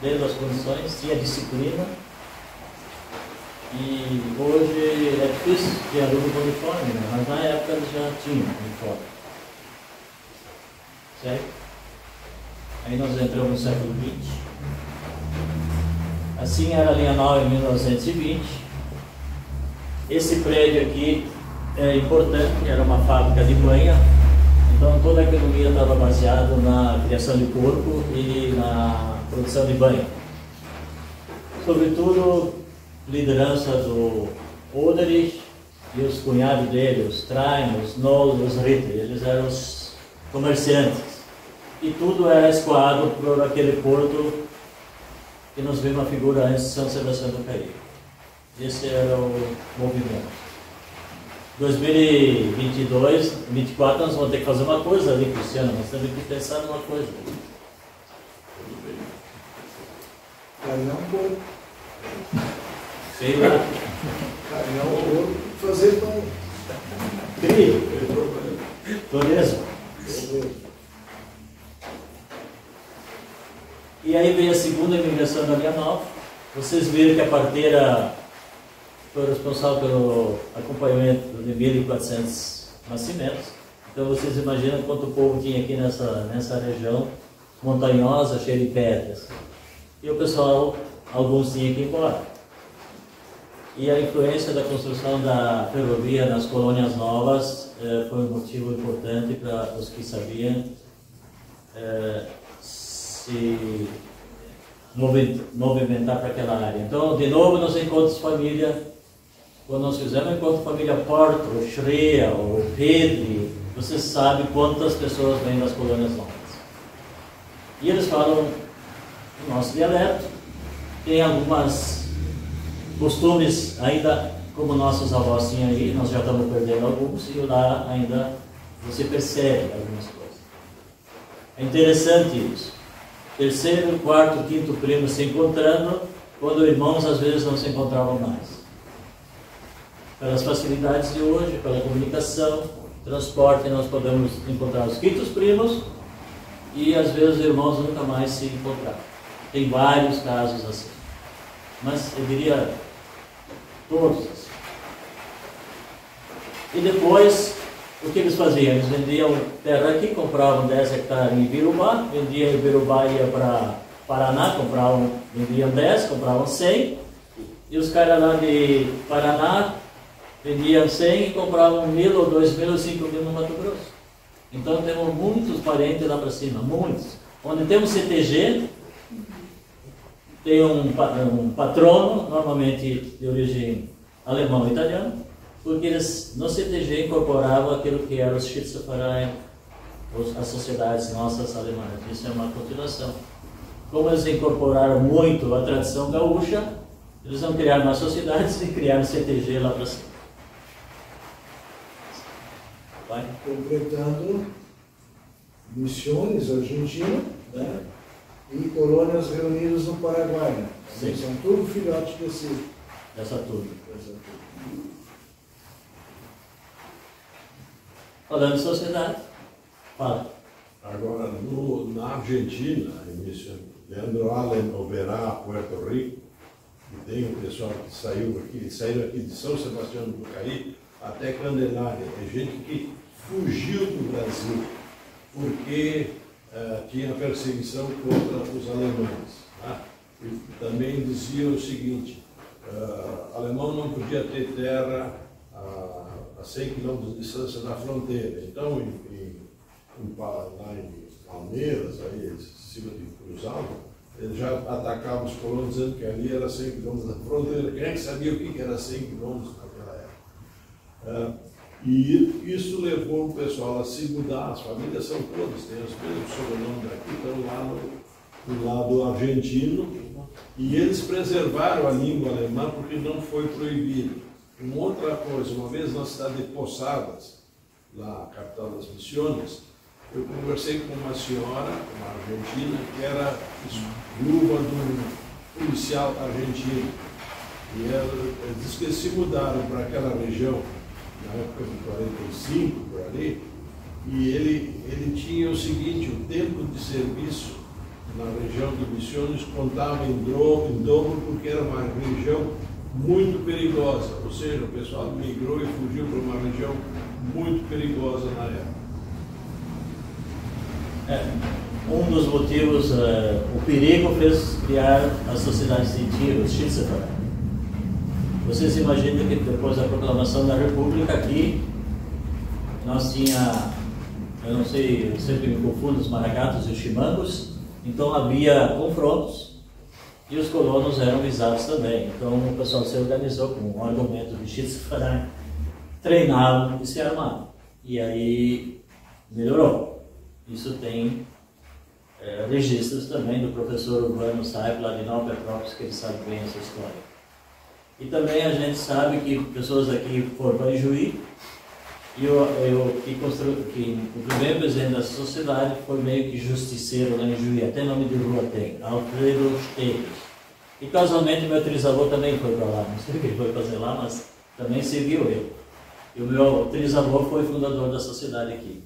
dentro das condições, tinha disciplina. E hoje é difícil ter aluno com uniforme, né? mas na época eles já tinham uniforme. Certo? Aí nós entramos no século XX. Assim era a linha 9 em 1920. Esse prédio aqui é importante, era uma fábrica de banha, então toda a economia estava baseada na criação de porco e na produção de banha. Sobretudo, liderança do Oderich e os cunhados dele, os Train, os Noll e os Ritter, eles eram os comerciantes. E tudo era escoado por aquele porto que nós vimos a figura antes de São Sebastião do Caribe. Esse era o movimento. 2022, 2024, nós vamos ter que fazer uma coisa ali, Cristiano. Nós temos que pensar numa coisa. Carinhar um pouco. Sei lá. Carinhar um pouco e fazer pão. Trilho. Beleza? E aí veio a segunda imigração da Linha Nova. Vocês viram que a parteira foi responsável pelo acompanhamento de 1.400 nascimentos. Então vocês imaginam quanto povo tinha aqui nessa, nessa região montanhosa, cheia de pedras. E o pessoal, alguns tinham que ir embora. E a influência da construção da ferrovia nas colônias novas eh, foi um motivo importante para os que sabiam eh, se movimentar para aquela área. Então, de novo, nos encontros família, quando nós fizemos encontro família Porto, ou Shreya, ou Pedro, você sabe quantas pessoas vêm das colônias novas. E eles falam o nosso dialeto, tem algumas costumes ainda como nossos avós tinham aí, nós já estamos perdendo alguns, e lá ainda você percebe algumas coisas. É interessante isso. Terceiro, quarto, quinto primo se encontrando, quando irmãos às vezes não se encontravam mais. Pelas facilidades de hoje, pela comunicação, transporte, nós podemos encontrar os quintos primos e às vezes os irmãos nunca mais se encontraram. Tem vários casos assim. Mas eu diria todos assim. E depois, o que eles faziam? Eles vendiam terra aqui, compravam 10 hectares em Ibirubá, vendiam em Ibirubá ia para Paraná, compravam, vendiam 10, compravam 100, e os caras lá de Paraná vendiam 100 e compravam mil ou dois mil ou cinco mil no Mato Grosso. Então temos muitos parentes lá para cima, muitos. Onde temos CTG, tem um, um patrono, normalmente de origem alemão e italiano, porque eles no CTG incorporavam aquilo que eram os Schizophrenia, as sociedades nossas alemãs. Isso é uma continuação. Como eles incorporaram muito a tradição gaúcha, eles não criaram mais sociedades e criaram CTG lá para cima. Vai. Completando missões Argentina né? e colônias reunidas no Paraguai. Né? Sim. São todos filhotes desse. Dessa turma. Dessa turma. Falando de sociedade. Fala. Agora, no, na Argentina, Leandro Allen Oberá, Puerto Rico, e tem um pessoal que saiu aqui, saíram aqui de São Sebastião do Bucaí até Candelária. É gente que fugiu do Brasil porque uh, tinha perseguição contra os alemães. Tá? E também dizia o seguinte, uh, alemão não podia ter terra a, a 100 quilômetros de distância da fronteira. Então, em, em, em, lá em Palmeiras, aí, em cima de Cruz Alta, ele já atacava os colonos dizendo que ali era 100 quilômetros da fronteira. Quem é que sabia o que era 100 quilômetros naquela época? Uh, e isso levou o pessoal a se mudar, as famílias são todas, tem os mesmos sobrenomes aqui, estão lá no, no lado argentino, e eles preservaram a língua alemã porque não foi proibido. Uma outra coisa, uma vez na cidade de Posadas, lá capital das missões, eu conversei com uma senhora, uma argentina, que era viúva de um policial argentino. E ela, ela disse que eles se mudaram para aquela região na época de 45, por ali, e ele, ele tinha o seguinte, o tempo de serviço na região de Missões contava em, dobro, em dobro porque era uma região muito perigosa, ou seja, o pessoal migrou e fugiu para uma região muito perigosa na época. É, um dos motivos, uh, o perigo fez criar as sociedades de tiro, os vocês imaginam que depois da proclamação da República aqui, nós tinha, eu não sei, eu sempre me confundo os maragatos e os chimangos, então havia confrontos e os colonos eram visados também. Então o pessoal se organizou com um argumento de Xisfará, treinavam e se armavam. E aí melhorou. Isso tem é, registros também do professor Urbano Saib, lá de Nova Petrópolis, que ele sabe bem essa história. E também a gente sabe que pessoas aqui foram para Juí, e eu, eu que, constru, que o primeiro presidente da sociedade foi meio que justiceiro lá em Juí, até nome de rua tem, Alfredo Esteves. E casualmente meu trisavô também foi para lá, não sei o que ele foi fazer lá, mas também serviu eu. E o meu trisavô foi fundador da sociedade aqui.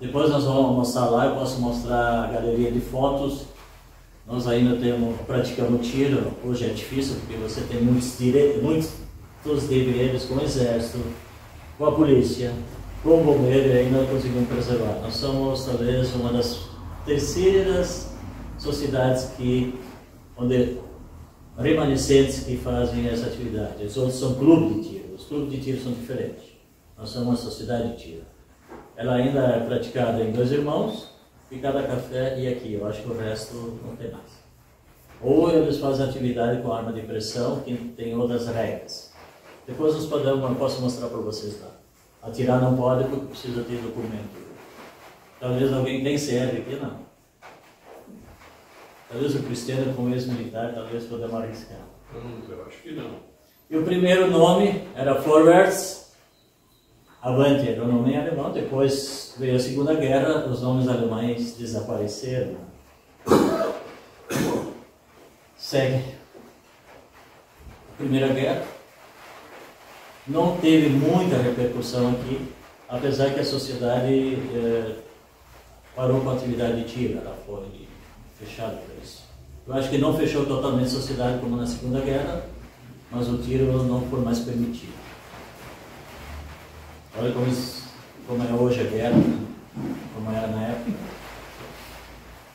Depois nós vamos almoçar lá, eu posso mostrar a galeria de fotos nós ainda temos, praticamos tiro, hoje é difícil porque você tem muitos, dire... muitos deveres com o exército, com a polícia, com o bombeiro e ainda conseguimos preservar. Nós somos talvez uma das terceiras sociedades que, onde remanescentes que fazem essa atividade. Os outros são clubes de tiro. Os clubes de tiro são diferentes. Nós somos uma sociedade de tiro. Ela ainda é praticada em dois irmãos, e cada café e aqui. Eu acho que o resto não tem mais. Ou eles fazem atividade com arma de pressão, que tem outras regras. Depois nós podemos, eu posso mostrar para vocês lá. Atirar não pode porque precisa ter documento. Talvez alguém tem CR aqui, não. Talvez o Cristiano com ex-militar, talvez podemos arriscar. Eu acho que não. E o primeiro nome era Forwards Avante, era o nome em alemão. Depois veio a Segunda Guerra, os nomes alemães desapareceram. Segue. Primeira Guerra. Não teve muita repercussão aqui, apesar que a sociedade eh, parou com a atividade de tiro, ela foi fechada para isso. Eu acho que não fechou totalmente a sociedade como na Segunda Guerra, mas o tiro não foi mais permitido. Olha como, isso, como é hoje a guerra, né? como era na época.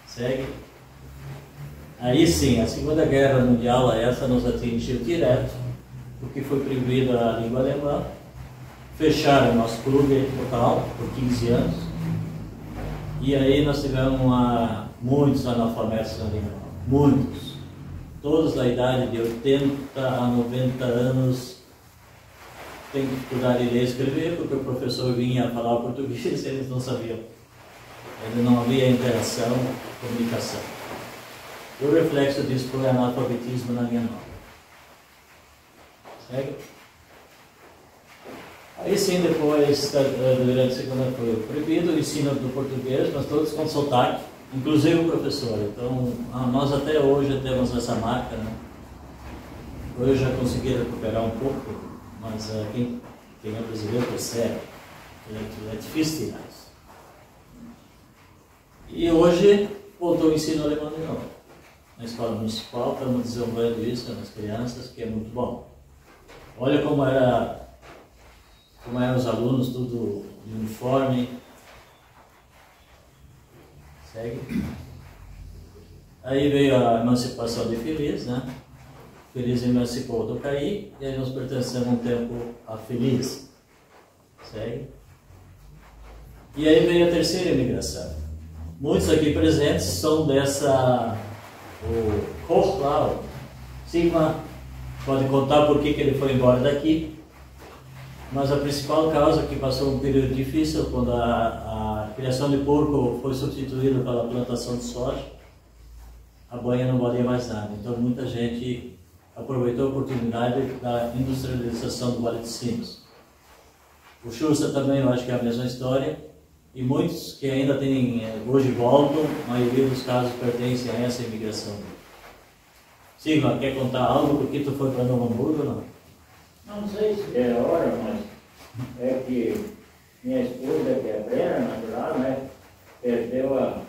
Segue. Aí sim, a Segunda Guerra Mundial, essa nos atingiu direto, porque foi proibida a língua alemã. Fecharam o nosso clube total por 15 anos. E aí nós tivemos uma, muitos analfabetos na língua. Muitos. Todos da idade de 80 a 90 anos tem que estudar ler e escrever, porque o professor vinha falar o português e eles não sabiam. Ainda não havia interação, comunicação. E o reflexo disso foi analfabetismo na minha nova. Segue? Aí sim, depois, durante a segunda foi proibido o ensino do português, mas todos com sotaque, inclusive o professor. Então, nós até hoje temos essa marca, né? Hoje já consegui recuperar um pouco, mas uh, quem, quem é brasileiro percebe que é, é difícil tirar isso. E hoje voltou o ensino alemão de novo. Na escola municipal estamos desenvolvendo isso nas crianças, que é muito bom. Olha como era como eram os alunos, tudo de uniforme. Segue. Aí veio a emancipação de Feliz, né? Feliz emancipou do Caí e aí nós pertencemos um tempo a Feliz. Segue? E aí veio a terceira imigração. Muitos aqui presentes são dessa. O o Sigma, pode contar por que, que ele foi embora daqui. Mas a principal causa que passou um período difícil, quando a, a criação de porco foi substituída pela plantação de soja, a banha não valia mais nada. Então muita gente aproveitou a oportunidade da industrialização do Vale de Sinos. O Xuxa também, eu acho que é a mesma história, e muitos que ainda têm, eh, hoje voltam, a maioria dos casos pertencem a essa imigração. Silva, quer contar algo por que tu foi para Novo Hamburgo ou não? Não sei se é hora, mas é que minha esposa, que é Brena, natural, né, perdeu a,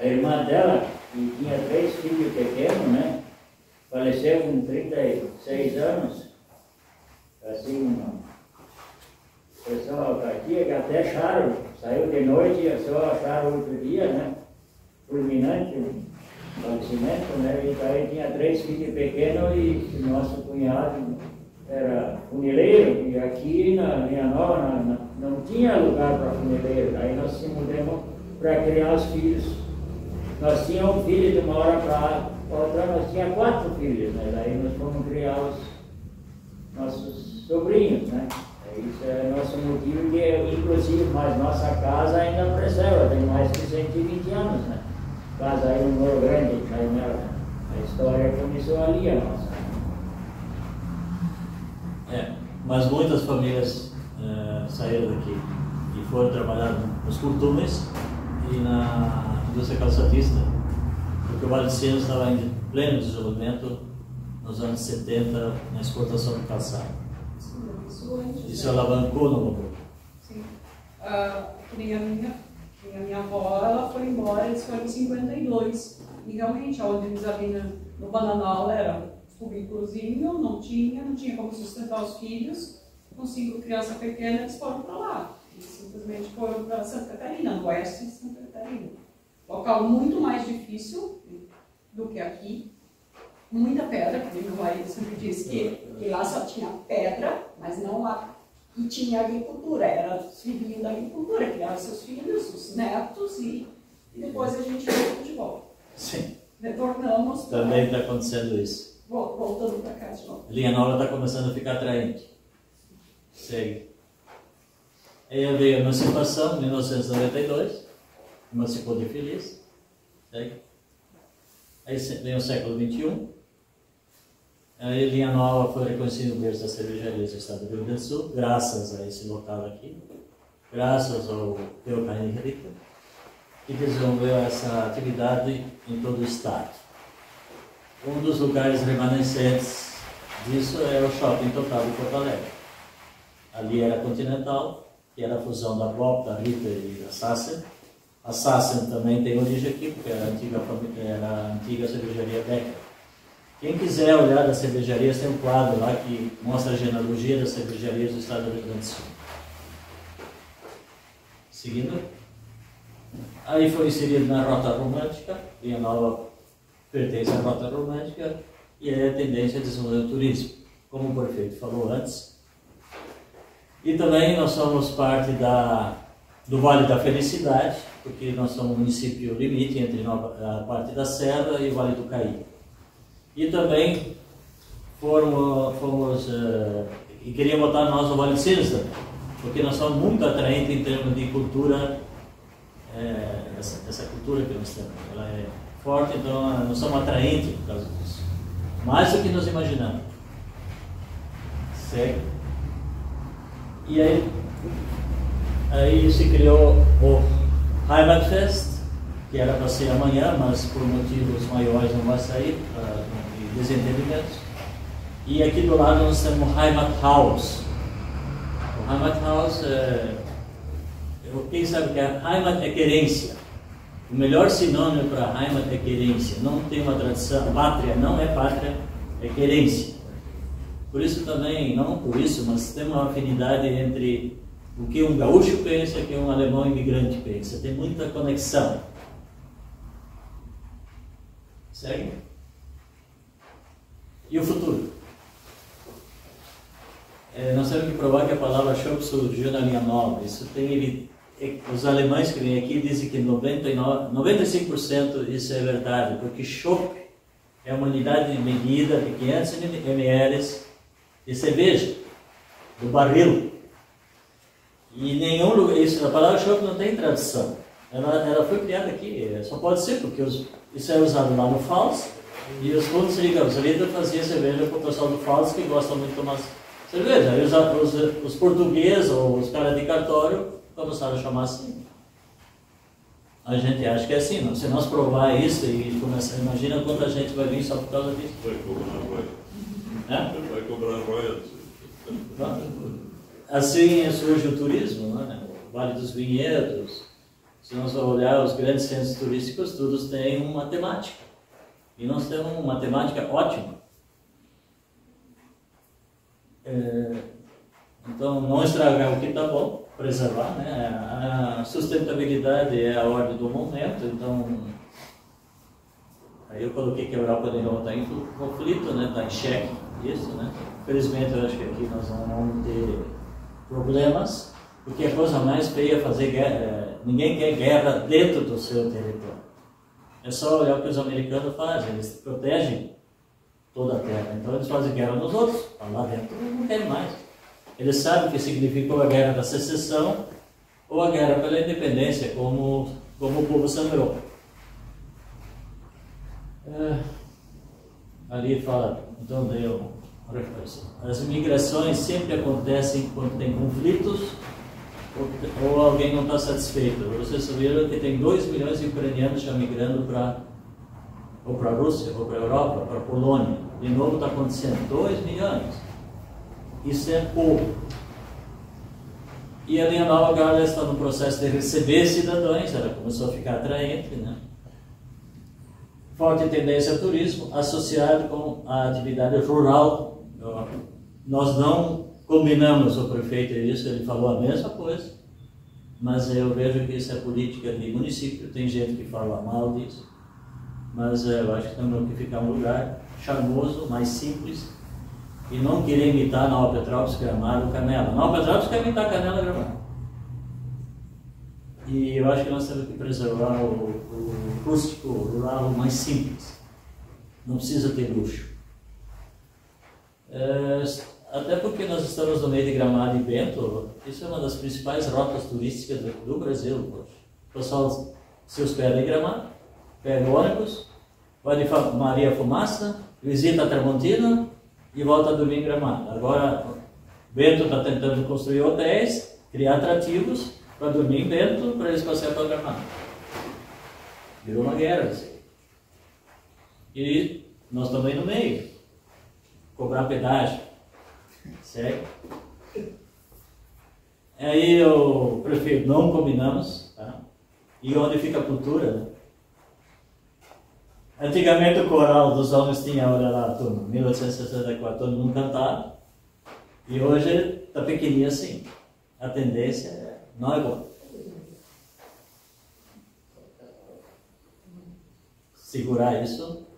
a irmã dela, que tinha três filhos pequenos, né, faleceu com 36 anos, assim, uma pressão cardíaca, que até acharam, saiu de noite e só acharam outro dia, né? Fulminante, um falecimento, né? E aí tinha três filhos pequenos e nosso cunhado era funileiro, e aqui na Linha Nova na, na, não tinha lugar para funileiro, aí nós se mudamos para criar os filhos. Nós tínhamos um filho de uma hora para outra, nós tínhamos quatro filhos, né? Daí nós fomos criar os nossos sobrinhos, né? Isso é nosso motivo que, inclusive, mas nossa casa ainda preserva, tem mais de 120 anos, né? Casa aí no Moro Grande, Caimel. A história começou ali, a nossa. É, mas muitas famílias é, saíram daqui e foram trabalhar nos curtumes e na indústria calçadista, porque o Vale de Sinos estava em pleno desenvolvimento nos anos 70 na exportação de calçado. Isso alavancou no Hamburgo. Sim. Ah, que nem a minha, a minha avó, ela foi embora, eles foram em 52. E realmente, eles ali no Bananal era cubículozinho, não tinha, não tinha como sustentar os filhos. Com cinco crianças pequenas, eles foram para lá. Eles simplesmente foram para Santa Catarina, no oeste de Santa Catarina. Local muito mais difícil do que aqui. muita pedra, que meu marido sempre disse que, que lá só tinha pedra, mas não lá. E tinha agricultura, era os filhinhos da agricultura, criaram seus filhos, os netos, e, e depois a gente voltou de volta. Sim. Retornamos. Também está acontecendo isso. Voltando para cá de novo. Linha Nova está começando a ficar atraente. Segue. Aí veio a emancipação, 1992, emancipou de feliz. Segue. Aí vem o século XXI. Aí Linha Nova foi reconhecido o berço das cervejarias do estado do Rio Grande do Sul, graças a esse local aqui, graças ao Teu Henrique, que desenvolveu essa atividade em todo o estado. Um dos lugares remanescentes disso é o Shopping Total de Porto Alegre. Ali era Continental, que era a fusão da Bob, da Rita e da Sassen. A Sassen também tem origem aqui, porque era a antiga, era a antiga cervejaria Becker. Quem quiser olhar das cervejarias, tem um quadro lá que mostra a genealogia das cervejarias do estado do Rio Grande do Sul. Seguindo. Aí foi inserido na Rota Romântica, e a nova pertence à Rota Romântica, e é a tendência de desenvolver o turismo, como o prefeito falou antes. E também nós somos parte da, do Vale da Felicidade, porque nós somos um município limite entre a parte da Serra e o Vale do Caí. E também fomos, fomos uh, e queria botar nós no Vale Cinza, porque nós somos muito atraentes em termos de cultura, é, essa, essa, cultura que nós temos. Ela é forte, então nós somos atraentes por causa disso. Mais do que nós imaginamos. Certo? E aí, aí se criou o Heimatfest, que era para ser amanhã, mas por motivos maiores não vai sair, uh, desentendimentos. E aqui do lado nós temos o Heimat House. O Heimat House, é, quem sabe que é Heimat é querência. O melhor sinônimo para Heimat é querência. Não tem uma tradição, pátria não é pátria, é querência. Por isso também, não por isso, mas tem uma afinidade entre o que um gaúcho pensa o que um alemão imigrante pensa. Tem muita conexão. Segue? E o futuro? É, nós temos que provar que a palavra chope surgiu na linha nova. Isso tem é, os alemães que vêm aqui dizem que 99, 95% isso é verdade, porque chope é uma unidade de medida de 500 ml de cerveja, do barril. E nenhum lugar, isso, a palavra chope não tem tradução. Ela, ela foi criada aqui, só pode ser porque os, isso é usado lá no Faust e os Bundesliga, os líderes faziam cerveja para o pessoal do Faust que gosta muito de tomar cerveja. Aí os, os, os portugueses ou os caras de cartório começaram a chamar assim. A gente acha que é assim, não? se nós provar isso e começar, imagina quanta gente vai vir só por causa disso. Vai cobrar royalties. É? Vai cobrar royalties. Assim surge o turismo, né? o Vale dos Vinhedos. Se nós olhar os grandes centros turísticos, todos têm uma temática. E nós temos uma temática ótima. É, então, não estragar o que está bom, preservar. Né? A sustentabilidade é a ordem do momento, então. Aí eu coloquei que a Europa não está em conflito, está né? Tá em xeque isso. Né? Felizmente, eu acho que aqui nós não vamos ter problemas, porque a coisa mais feia é fazer guerra. É, ninguém quer guerra dentro do seu território. É só olhar o que os americanos fazem, eles protegem toda a terra. Então eles fazem guerra nos outros, lá dentro não querem mais. Eles sabem o que significou a guerra da secessão ou a guerra pela independência, como, como o povo sangrou. É, ali fala, então deu as migrações sempre acontecem quando tem conflitos ou, alguém não está satisfeito. Vocês sabiam que tem 2 milhões de ucranianos já migrando para ou para a Rússia, ou para a Europa, para a Polônia. De novo está acontecendo, 2 milhões. Isso é pouco. E a nova agora está no processo de receber cidadãos, ela começou a ficar atraente, né? Forte tendência ao turismo, associado com a atividade rural. Nós não Combinamos o prefeito isso, ele falou a mesma coisa, mas eu vejo que isso é política de município, tem gente que fala mal disso. mas é, eu acho que temos que ficar um lugar charmoso, mais simples, e não querer imitar Nova Petrópolis, Gramado, Canela. Nova Petrópolis quer imitar Canela Gramado. E eu acho que nós temos que preservar o, o rústico, rural, mais simples. Não precisa ter luxo. É, até porque nós estamos no meio de Gramado e Bento, isso é uma das principais rotas turísticas do, do Brasil. O pessoal se hospeda em Gramado, pega o ônibus, vai de Maria Fumaça, visita a Tramontina e volta a dormir em Gramado. Agora, Bento está tentando construir hotéis, criar atrativos para dormir em Bento, para eles passarem para Gramado. Virou uma guerra. Assim. E nós também no meio. Cobrar pedágio. Certo? Aí eu prefiro, não combinamos. Tá? E onde fica a cultura, né? Antigamente o coral dos homens tinha, olha lá, turma, 1864, todo mundo cantava. E hoje está pequenininho assim. A tendência é, não é bom. Segurar isso.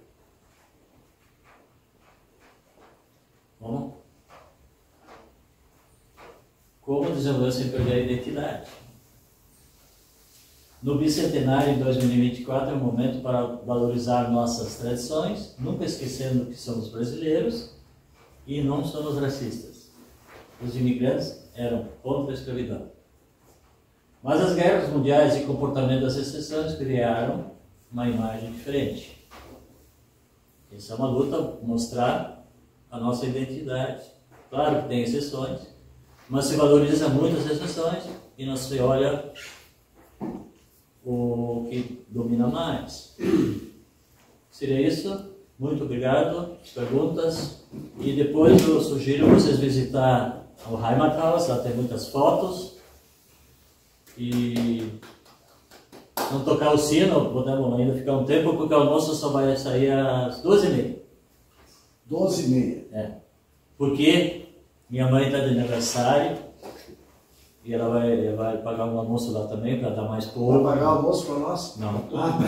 Vamos? Como desenvolver sem perder a identidade? No bicentenário em 2024 é um momento para valorizar nossas tradições, nunca esquecendo que somos brasileiros e não somos racistas. Os imigrantes eram contra a escravidão. Mas as guerras mundiais e comportamento das exceções criaram uma imagem diferente. Essa é uma luta mostrar a nossa identidade. Claro que tem exceções, mas se valoriza muito as exceções e não se olha o que domina mais. Seria isso? Muito obrigado. Perguntas? E depois eu sugiro vocês visitar o Heimathaus, lá tem muitas fotos. E não tocar o sino, podemos ainda ficar um tempo, porque o almoço só vai sair às 12h30. 12h30. É. Porque minha mãe está de aniversário e ela vai, vai pagar um almoço lá também para dar mais pouco. Vai pagar o almoço para nós? Não. Ah,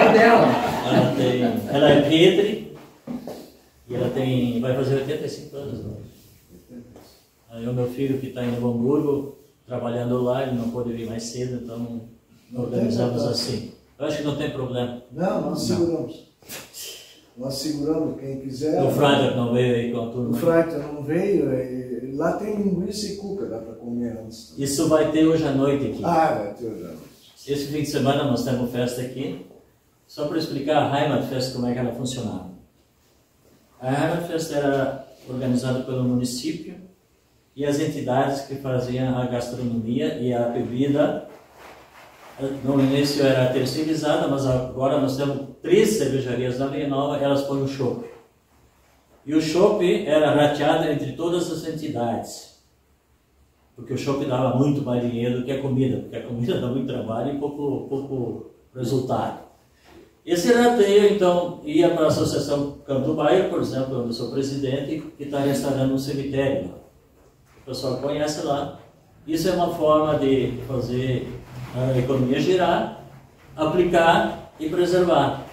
É dela. Ela, tem, ela é Pedre e ela tem, vai fazer 85 anos hoje. Aí o meu filho que está em Novo Hamburgo, trabalhando lá, ele não pôde vir mais cedo, então organizamos assim. Eu acho que não tem problema. não, nós seguramos. Nós seguramos, quem quiser. O Frader não veio aí com turma. O Freiter não veio, e lá tem linguiça e cuca, dá para comer antes. Isso vai ter hoje à noite aqui. Ah, vai ter já. Esse fim de semana nós temos festa aqui. Só para explicar a Heimatfest como é que ela funcionava. A Heimatfest era organizada pelo município e as entidades que faziam a gastronomia e a bebida. No início era terceirizada, mas agora nós temos três cervejarias na Nova, elas põem o chopp. E o chopp era rateado entre todas as entidades. Porque o chopp dava muito mais dinheiro do que a comida, porque a comida dá muito trabalho e pouco, pouco resultado. Esse rateio, então, ia para a Associação Canto Bairro, por exemplo, onde eu sou presidente, que está restaurando um cemitério. O pessoal conhece lá. Isso é uma forma de fazer a economia girar, aplicar e preservar.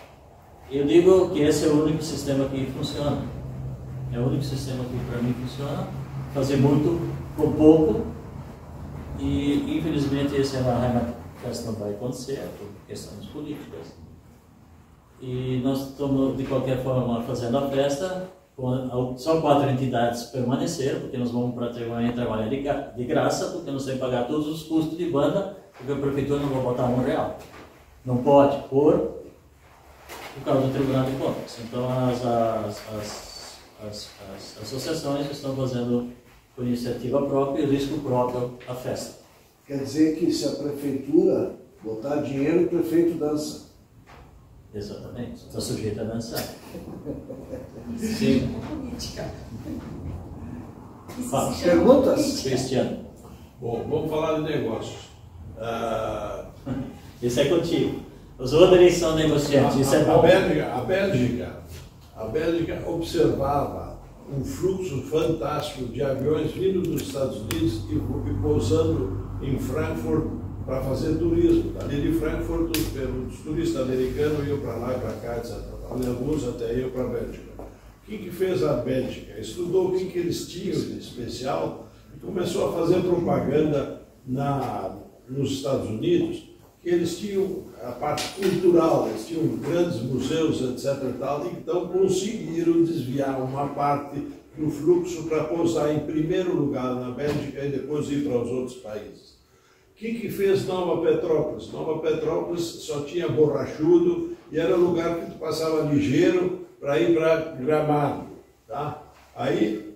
Eu digo que esse é o único sistema que funciona. É o único sistema que para mim funciona. Fazer muito com pouco. E infelizmente esse é uma festa não vai acontecer por questões políticas. E nós estamos de qualquer forma fazendo a festa. Só quatro entidades permaneceram, porque nós vamos praticamente trabalhar de graça, porque nós temos que pagar todos os custos de banda, porque a prefeitura não vai botar um real. Não pode, por por causa do Tribunal de Contas. Então, as, as, as, as, as associações estão fazendo por iniciativa própria e risco próprio a festa. Quer dizer que se a prefeitura botar dinheiro, o prefeito dança. Exatamente. Está sujeito a dançar. Sim. política. Perguntas? Cristiano, Bom, vamos falar de negócios. Ah, isso é contigo. Os outros são negociantes. Isso é a, a bom. Bélgica, a Bélgica, a Bélgica observava um fluxo fantástico de aviões vindo dos Estados Unidos e, e pousando em Frankfurt para fazer turismo. Ali de Frankfurt, os turistas americanos iam para lá e para cá, etc. Alguns até iam para a Bélgica. O que, que fez a Bélgica? Estudou o que, que eles tinham de especial e começou a fazer propaganda na, nos Estados Unidos, que eles tinham a parte cultural, eles tinham grandes museus, etc. E tal, então conseguiram desviar uma parte do fluxo para pousar em primeiro lugar na Bélgica e depois ir para os outros países. O que, que fez Nova Petrópolis? Nova Petrópolis só tinha borrachudo e era lugar que tu passava ligeiro para ir para Gramado. Tá? Aí,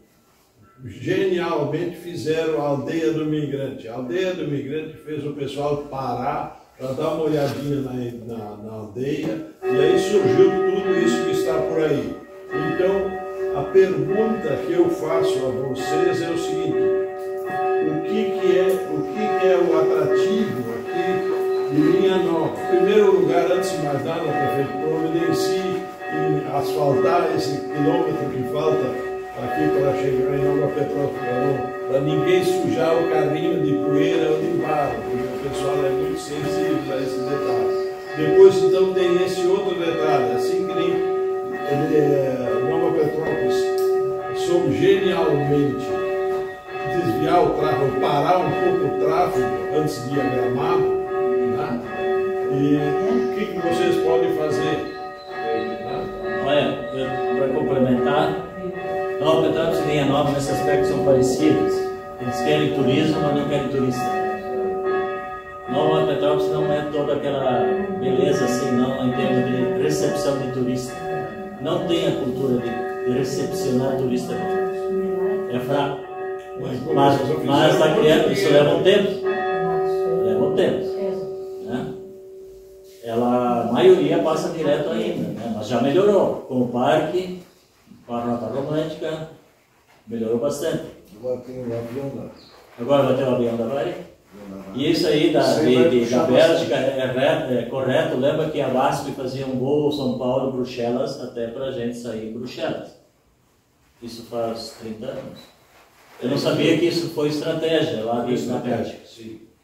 genialmente, fizeram a aldeia do migrante. A aldeia do migrante fez o pessoal parar para dar uma olhadinha na, na, na aldeia e aí surgiu tudo isso que está por aí. Então, a pergunta que eu faço a vocês é o seguinte: o que, que, é, o que, que é o atrativo aqui de linha nova? Em primeiro lugar, antes de mais nada, a prefeitura providencie e asfaltar esse quilômetro que falta aqui para chegar em Nova Petrópolis, para ninguém sujar o carrinho de poeira ou de barro, porque o pessoal é muito sensível a esses detalhes. Depois, então, tem esse outro detalhe, assim que nem é, Nova Petrópolis soube genialmente desviar o tráfego, parar um pouco o tráfego antes de ir Gramado, né? e o que, que vocês podem fazer? Olha, para complementar, Petrópolis e Linha Nova nesse aspecto são parecidos. Eles querem turismo, mas não querem turista. Nova Petrópolis não é toda aquela beleza assim, não, em termos de recepção de turista. Não tem a cultura de, de recepcionar turista. É fraco. Mas, mas está criando, isso leva um tempo. Leva um tempo. Né? Ela, a maioria passa direto ainda, né? mas já melhorou. Com o parque, com a rota romântica, melhorou bastante. Agora tem o avião da. Agora vai ter o avião da Bahia. E isso aí da, de, de, da Bélgica é, é, é, correto. Lembra que a VASP fazia um voo São Paulo-Bruxelas até para a gente sair em Bruxelas. Isso faz 30 anos. Eu não sabia que isso foi estratégia lá de, na Bélgica.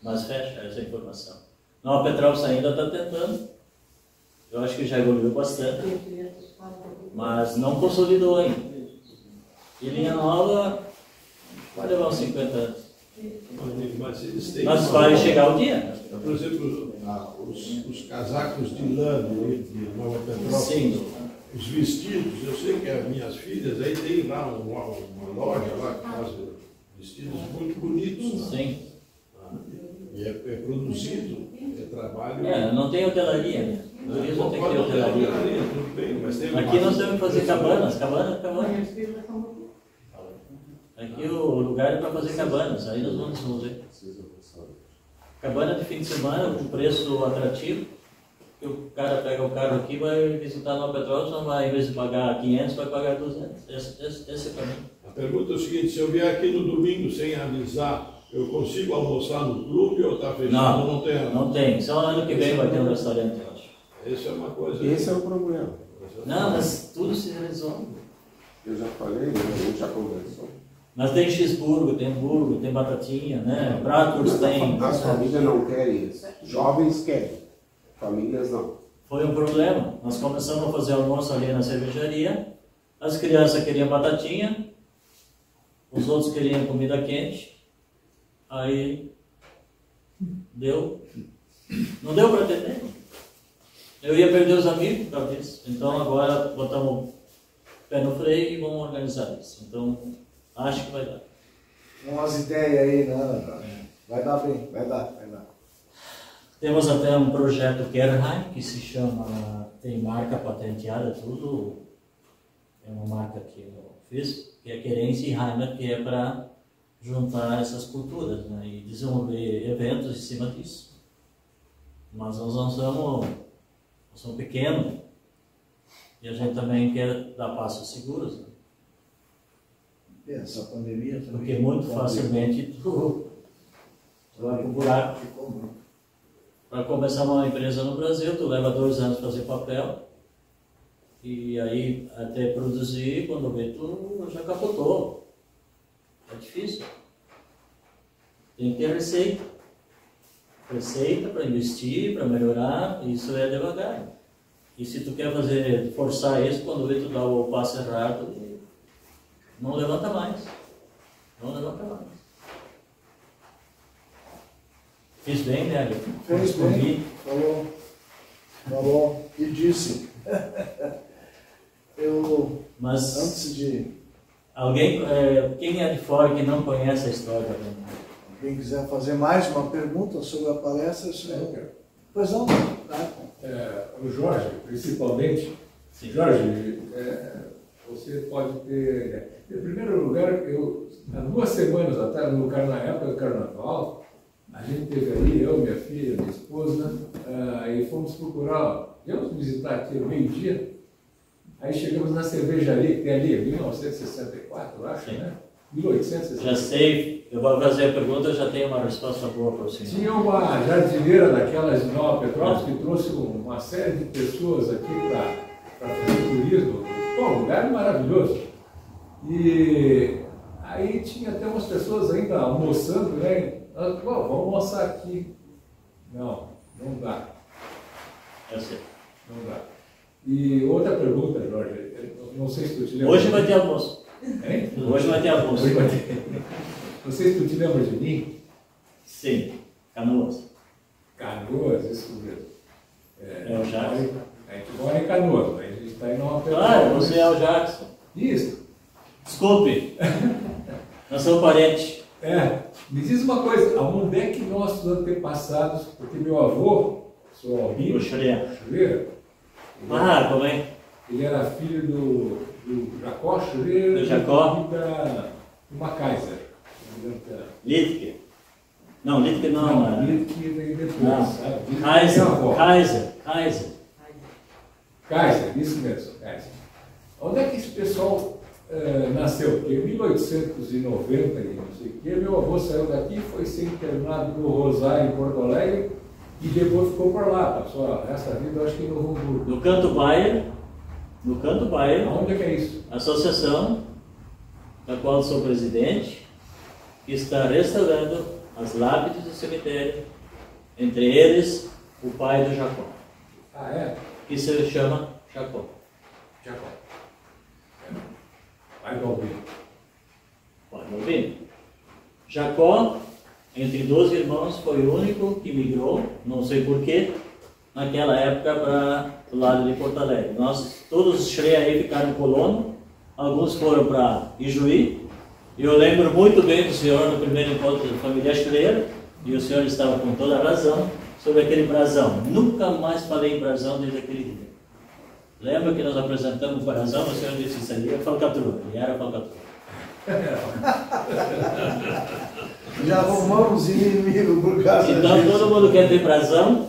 Mas fecha essa informação. Nova Petrópolis ainda está tentando. Eu acho que já evoluiu bastante. Mas não consolidou ainda. E linha nova vai levar uns 50 anos. Mas, vai chegar o dia. Por exemplo, ah, os, os casacos de lã de, Nova Petrópolis, Sim. os vestidos, eu sei que as minhas filhas aí tem lá uma, uma loja lá que faz vestidos muito bonitos. né? Sim. E é, é produzido, é trabalho. É, não tem hotelaria, né? Tem que ter hotelaria. mas Aqui nós temos que fazer cabanas, cabanas, cabanas. Aqui o lugar é para fazer cabanas, aí nós vamos ver. Cabana de fim de semana, com preço atrativo. que o cara pega o carro aqui, vai visitar Nova Petrópolis, não vai, em vez de pagar 500, vai pagar 200. Esse, esse, esse é o caminho. A pergunta é o seguinte: se eu vier aqui no domingo sem avisar, eu consigo almoçar no clube ou está fechado? Não, tem. não tem. Só ano que vem vai ter um restaurante, eu Essa é uma coisa. Esse é o problema. Não, mas tudo se resolve. Eu já falei, né? a gente já conversou. Mas tem cheeseburger, tem hambúrguer, tem batatinha, né? Bratwurst tem. As famílias não querem isso. Jovens querem. Famílias não. Foi um problema. Nós começamos a fazer almoço ali na cervejaria. As crianças queriam batatinha, os outros queriam comida quente. Aí deu. Não deu para atender. Eu ia perder os amigos por causa disso. Então agora botamos o pé no freio e vamos organizar isso. Então acho que vai dar. Umas ideias aí, né? Vai dar bem, vai dar, vai dar. Temos até um projeto Kerheim que se chama, tem marca patenteada, tudo. É uma marca que eu fiz, que é Querência e Heimat, que é para juntar essas culturas né, e desenvolver eventos em cima disso. Mas nós não somos, somos pequenos e a gente também quer dar passos seguros, né, E Essa pandemia também. porque muito facilmente tu, tu vai pro buraco. Para começar uma empresa no Brasil, tu leva dois anos fazer papel. E aí, até produzir, quando vê, tu já capotou. É difícil. Tem que ter receita. Receita para investir, para melhorar, isso é devagar. E se tu quer fazer, forçar isso, quando vê tu dá o passo errado, não levanta mais. Não levanta mais. Fiz bem, né? Ali? Fez bem, falou, falou e disse. Eu, Mas antes de alguém, é, quem é de fora que não conhece a história, né? Quem quiser fazer mais uma pergunta sobre a palestra, isso Eu é... quero. Pois não, tá? É, o Jorge, principalmente, Sim. Jorge, é, você pode ter. Em primeiro lugar, eu, há duas semanas atrás, no, na época do carnaval, a gente teve ali, eu, minha filha, minha esposa, ah, e fomos procurar, viemos visitar aqui ao meio-dia. Aí chegamos na cervejaria que tem ali, 1964, eu acho, Sim. né? 1864. Já sei, eu vou fazer a pergunta, eu já tenho uma resposta boa para o senhor. Tinha uma jardineira daquelas de Nova Petrópolis que trouxe uma série de pessoas aqui para fazer turismo. Pô, um lugar maravilhoso. E aí tinha até umas pessoas ainda almoçando, né? Nós, Pô, vamos almoçar aqui. Não, não dá, Eu sei. não dá. E outra pergunta, Jorge, não sei se tu te lembra. Hoje vai ter almoço. Hein? Hoje vai ter almoço. Hoje vai ter. Não tu te lembra de mim. Sim, Canoas. Canoas, isso mesmo. É o Jackson. A gente mora em Canoas, mas a gente está em Nova Claro, você é o Jackson. Isso. Desculpe. Nós somos parentes. É. Me diz uma coisa, aonde é que nossos antepassados, porque meu avô, seu O Albino ele, Ah, como é? ele era filho do, do Jacó Chuveira Do Jacó. e da uma Kaiser. Littke. Não, Littke não. Não, é- ele que veio depois, Não. Kaiser. é. Kaiser. Kaiser. Kaiser, isso mesmo, Kaiser. Onde é que esse pessoal eh, nasceu? Porque em 1890 e não sei o quê, meu avô saiu daqui, foi ser internado no Rosário, em Porto Alegre, e depois ficou por lá, passou essa vida, acho que no Hamburgo. No Canto Bayer, no Canto Bayer, Onde é que é isso? associação da qual sou presidente, que está restaurando as lápides do cemitério, entre eles o pai do Jacó, Ah, é? que se chama Jacó. Jacó. Pai do Albino. Pode ouvir. Jacó, entre 12 irmãos, foi o único que migrou, não sei porquê, naquela época para o lado de Porto Alegre. Nós, todos os Shrey aí ficaram em colono, alguns foram para Ijuí, eu lembro muito bem do senhor no primeiro encontro da família Schreier, e o senhor estava com toda a razão sobre aquele brasão. Nunca mais falei em brasão desde aquele dia. Lembra que nós apresentamos o brasão, o senhor disse isso aí é falcatrua, e era falcatrua. Já arrumamos inimigo por causa Então disso. todo mundo quer ter brasão.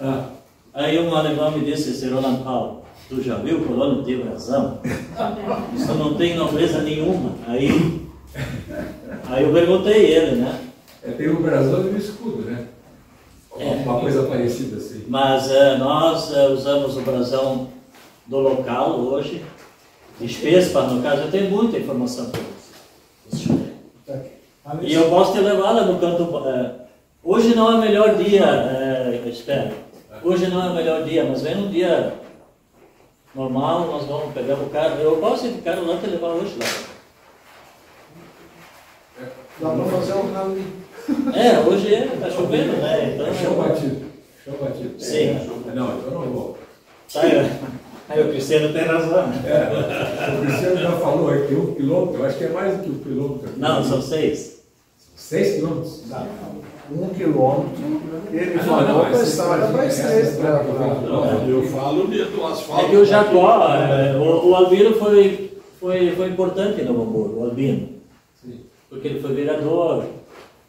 Ah, Aí um alemão me disse, esse Roland Paulo, tu já viu colono ter brasão? Isso não tem nobreza nenhuma. Aí, aí eu perguntei ele, né? é, tem o brasão e o escudo, né? É. Uma coisa parecida assim. Mas eh, nós eh, usamos o brasão do local hoje, Espespa, no caso, eu tenho muita informação para vocês. Tá. E eu posso te levar lá no canto. eh, hoje não é o melhor dia, eu espero. Hoje não é o melhor dia, mas vem um dia normal, nós vamos pegar o carro. Eu posso ir o carro lá e te levar hoje lá. Dá para fazer um rally. É, hoje está chovendo, né? Então, É chão batido. Chão batido. Sim. É, Não, então não vou. Tá, aí, aí o Cristiano tem razão. É, o Cristiano já falou aqui, um quilômetro, eu acho que é mais do que um quilômetro. Não, são seis. Seis quilômetros. Um quilômetro. Ele Ah, não, falou não, para a essa estrada mais três que eu falo. Não, eu falo de- do asfalto. É que o Jacó, eh, o, o Albino foi, foi, foi importante no Hamburgo, o Albino. Sim. Porque ele foi vereador.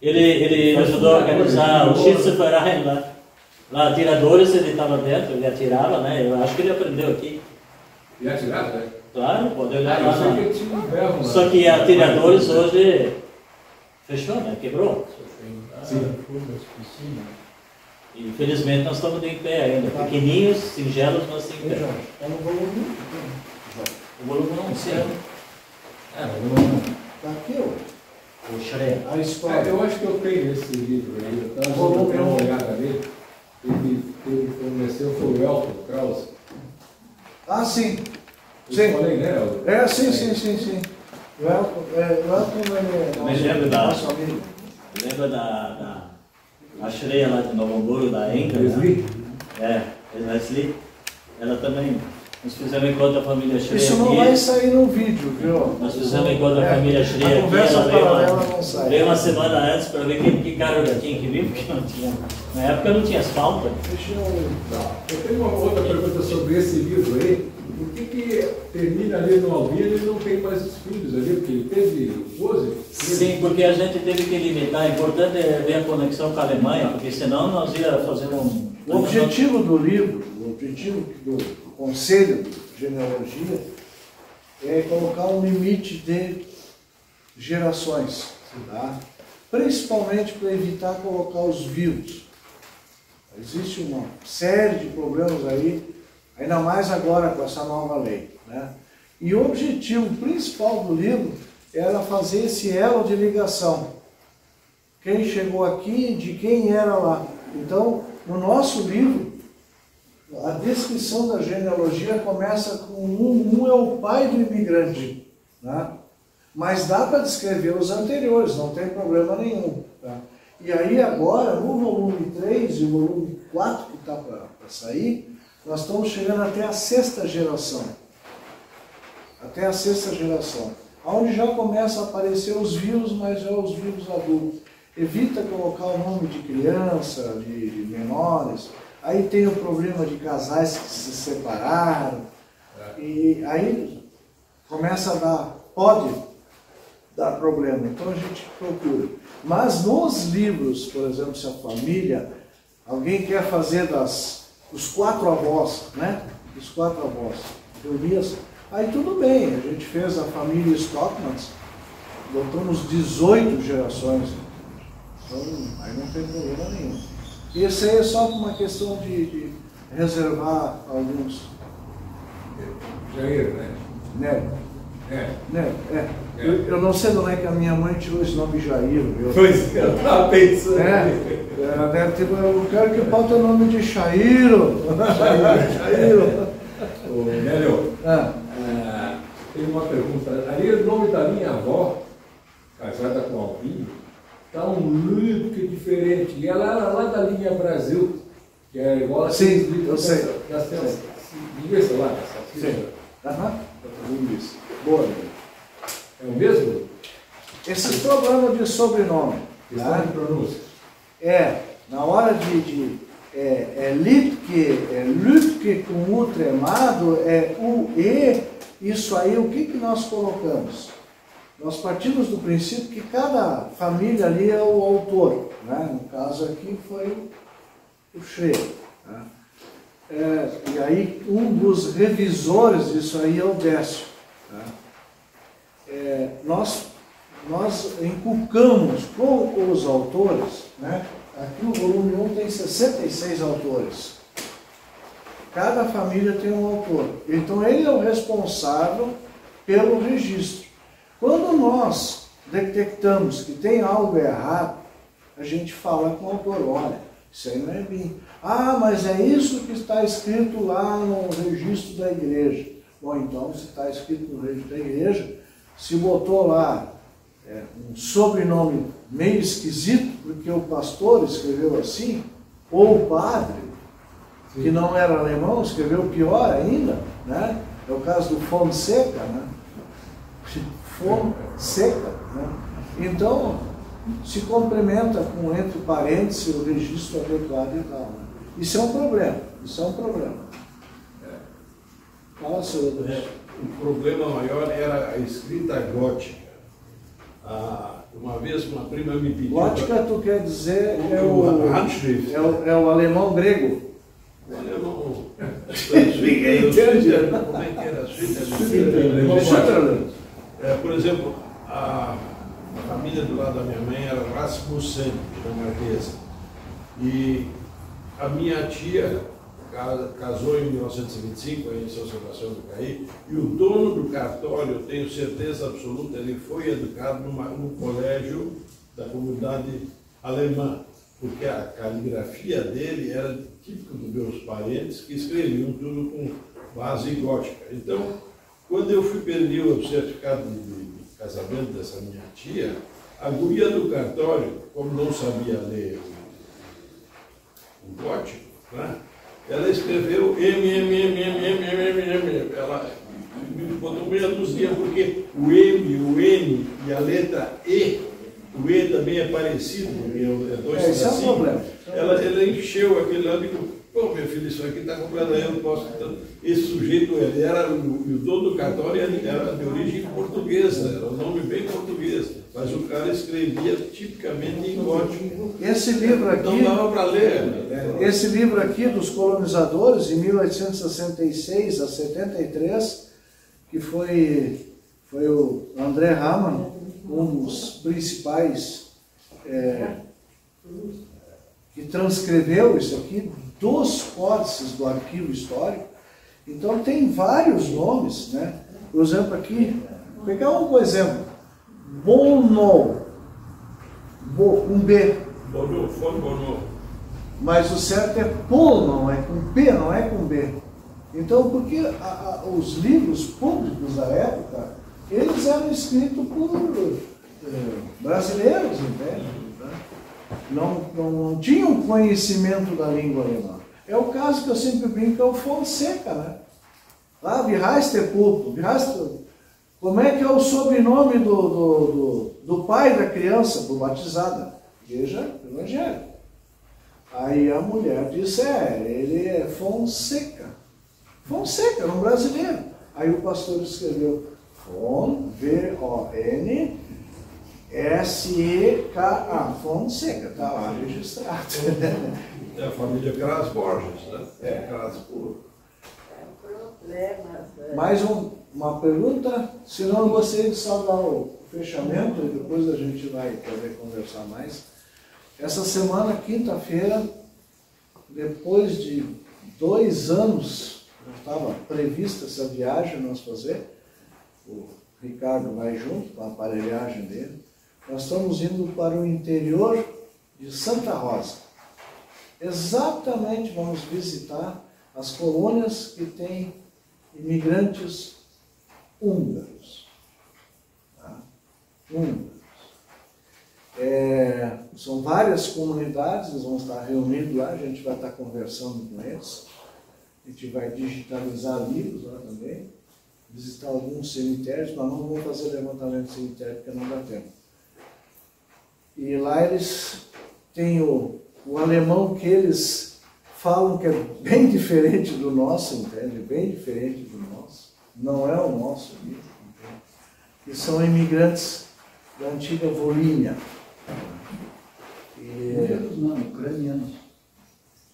Ele, ele ajudou a organizar o Schützenverein lá. Lá, atiradores, ele estava dentro, ele atirava, né? Eu acho que ele aprendeu aqui. E atirado, né? Claro, pode Ah, olhar eu lá. que tinha um lá. Só que atiradores hoje fechou, né? Quebrou. Sim. Infelizmente nós estamos em pé ainda. Pequeninhos, singelos, mas em pé. Está no volume. O volume não sei. É, o volume Está aqui, ó. O a É, história. eu acho que eu tenho esse livro aí, eu estava Vou- dando uma olhada nele. Ele, ele forneceu foi o Elton Krause. Ah, sim. Eu Sim. falei, né? Elton? É, sim, sim, sim, sim. O Elton, é, o Elton ele é Me lembro da- nosso amigo. Lembra da, da a Shreya lá de Novo Hamburgo, da Enga? Leslie? Né? É, Leslie. Ela também. Nós fizemos encontro da família Shreya Isso não aqui. vai sair no vídeo, viu? Nós fizemos encontro da É, família A Shreya aqui. conversa Ela veio uma, não sai. veio uma semana antes para ver que, que cara eu tinha que vir, porque não tinha. Na época não tinha asfalto. Deixa eu... Não. Eu tenho uma outra pergunta sobre esse livro aí. Por que, que termina ali no Alvino e ele não tem mais os filhos ali? Porque ele teve 12? Sim, porque a gente teve que limitar. É importante é ver a conexão com a Alemanha, porque senão nós ia fazer um. O objetivo do livro, o objetivo do Conselho de Genealogia é colocar um limite de gerações, tá? principalmente para evitar colocar os vivos. Existe uma série de problemas aí, ainda mais agora com essa nova lei. Né? E o objetivo principal do livro era fazer esse elo de ligação. Quem chegou aqui, de quem era lá. Então, no nosso livro, a descrição da genealogia começa com um, um é o pai do imigrante. Né? Mas dá para descrever os anteriores, não tem problema nenhum. tá? E aí agora, no volume 3 e o volume 4 que está para sair, nós estamos chegando até a sexta geração. Até a sexta geração. Onde já começa a aparecer os vírus, mas já os vírus adultos. Evita colocar o nome de criança, de menores. Aí tem o problema de casais que se separaram. E aí começa a dar, pode dar problema. Então a gente procura. Mas nos livros, por exemplo, se a família, alguém quer fazer das, dos quatro avós, né? Dos quatro avós, reunias, aí tudo bem, a gente fez a família Stockman, botamos 18 gerações. Então aí não tem problema nenhum. Esse aí é só uma questão de, de reservar alguns. Jair, né? Né? É. Né? É. Eu, eu não sei de onde é que a minha mãe tirou esse nome Jair, viu? Pois é, eu estava pensando. É, ela deve ter. Eu quero que bota o nome de. Chairo. Ô, Nélio, Ah, ah, tem uma pergunta. Ali o nome da minha avó, casada com Alvinho, está um livro diferente. E ela era lá da linha Brasil, que é igual a Sim, eu sei. dessa- dessa- Linguiça lá, essa sim. Aham. Isso. Boa, amigo. É o mesmo? Esse problema de sobrenome. Questão Tá? de pronúncia. É, na hora de. de é, é Lütke, é Lütke com U tremado, é U E, isso aí, o que, que nós colocamos? Nós partimos do princípio que cada família ali é o autor. Né? No caso aqui foi o Schreer. Né? É, e aí um dos revisores disso aí é o Décio. né? É, nós, nós inculcamos com os autores, né? aqui o volume 1 tem 66 autores. Cada família tem um autor. Então ele é o responsável pelo registro. Quando nós detectamos que tem algo errado, a gente fala com o autor, olha, isso aí não é bem. Ah, mas é isso que está escrito lá no registro da igreja. Bom, então, se está escrito no registro da igreja, se botou lá é, um sobrenome meio esquisito, porque o pastor escreveu assim, ou o padre, que não era alemão, escreveu pior ainda, né? É o caso do Fonseca, né? Fonseca, né? Então, se complementa com entre parênteses o registro adequado e tal. Né? Isso é um problema, isso é um problema. Fala, senhor Deus. É, o problema maior era a escrita gótica. Ah, uma vez uma prima me pediu. Gótica, tu quer dizer, é O o, Handschrift. é o, é o alemão grego. O alemão. Ninguém entende. Como é que era? Sutherland. É, por exemplo, a, a família do lado da minha mãe era Rasmussen, dinamarquesa. E a minha tia ca- casou em 1925 aí em São Sebastião do Caí, e o dono do cartório, eu tenho certeza absoluta, ele foi educado numa, num colégio da comunidade alemã, porque a caligrafia dele era típica dos meus parentes, que escreviam tudo com base gótica. Então, quando eu fui pedir o certificado de, casamento dessa minha tia, a guria do cartório, como não sabia ler o, o gótico, né? ela escreveu M, M, M, M, M, M, M, M. Ela me botou meia dúzia porque o M, o N e a letra E, o E também é parecido, porque é dois É, é tracinhos. problema. Ela, ela encheu aquele disse, pô, meu filho, isso aqui está completo, eu não posso. Então, esse sujeito, ele era, o, o dono do cartório ele era de origem portuguesa, era um nome bem português, mas o cara escrevia tipicamente em gótico. Esse livro aqui. Então dava para ler. né? Esse livro aqui dos colonizadores, de 1866 a 73, que foi, foi o André Hamann, um dos principais é, que transcreveu isso aqui dos códices do arquivo histórico. Então tem vários nomes, né? Por exemplo, aqui, vou pegar um exemplo, Bono, Bo- um B, Bonou, foi Bonou. mas o certo é Pullman, é com P, não é com B. Então, porque a- a- os livros públicos da época, eles eram escritos por eh, brasileiros, entende? Não, não, não tinham conhecimento da língua alemã. É o caso que eu sempre brinco, é o Fonseca, né? Lá, Virreisterpup, Virreister... Como é que é o sobrenome do, do, do, do pai da criança, do batizada? Igreja evangélica. Aí a mulher disse, é, ele é Fonseca. Fonseca, era um brasileiro. Aí o pastor escreveu Fon, V-O-N, S-E-K-A, Fonseca, está lá registrado. É a família Cras Borges, né? É, Cras puro. Mais um- uma pergunta, senão eu gostaria de só dar o fechamento e depois a gente vai poder conversar mais. Essa semana, quinta-feira, depois de dois anos, estava prevista essa viagem nós fazer, o Ricardo vai junto com a aparelhagem dele, nós estamos indo para o interior de Santa Rosa. Exatamente vamos visitar as colônias que têm imigrantes húngaros. Tá? Húngaros. É, são várias comunidades, eles vão estar reunidos lá, a gente vai estar conversando com eles. A gente vai digitalizar livros lá também, visitar alguns cemitérios, mas não vamos fazer levantamento de cemitério porque não dá tempo. E lá eles têm o, o alemão que eles falam que é bem diferente do nosso, entende? Bem diferente do nosso. Não é o nosso livro. entende? E são imigrantes da antiga Volínia. E, Húngaros não, ucranianos.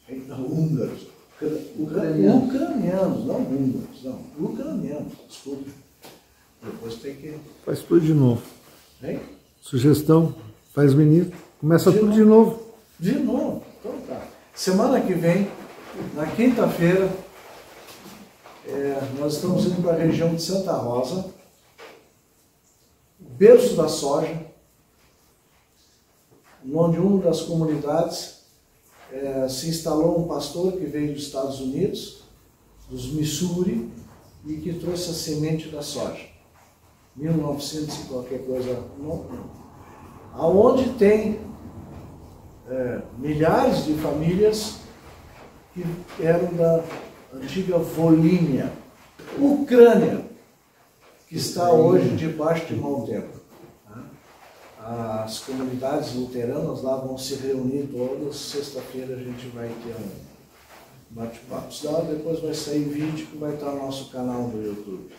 então, húngaros. Ucra- Ucranianos. Ucranianos, não húngaros, não. Ucranianos, desculpe. Depois tem que. Faz tudo de novo. Hein? Sugestão, faz menino, começa De tudo novo. de novo. De novo. Então tá. Semana que vem, na quinta-feira, é, nós estamos indo para a região de Santa Rosa, berço da soja, onde uma das comunidades é, se instalou um pastor que veio dos Estados Unidos, dos Missouri, e que trouxe a semente da soja. 1900 e qualquer coisa. Não, aonde tem é, milhares de famílias que eram da antiga Volínia, Ucrânia, que está hoje debaixo de mau tempo. né? As comunidades luteranas lá vão se reunir todas, sexta-feira a gente vai ter um bate-papo. Depois vai sair vídeo que vai estar no nosso canal do YouTube.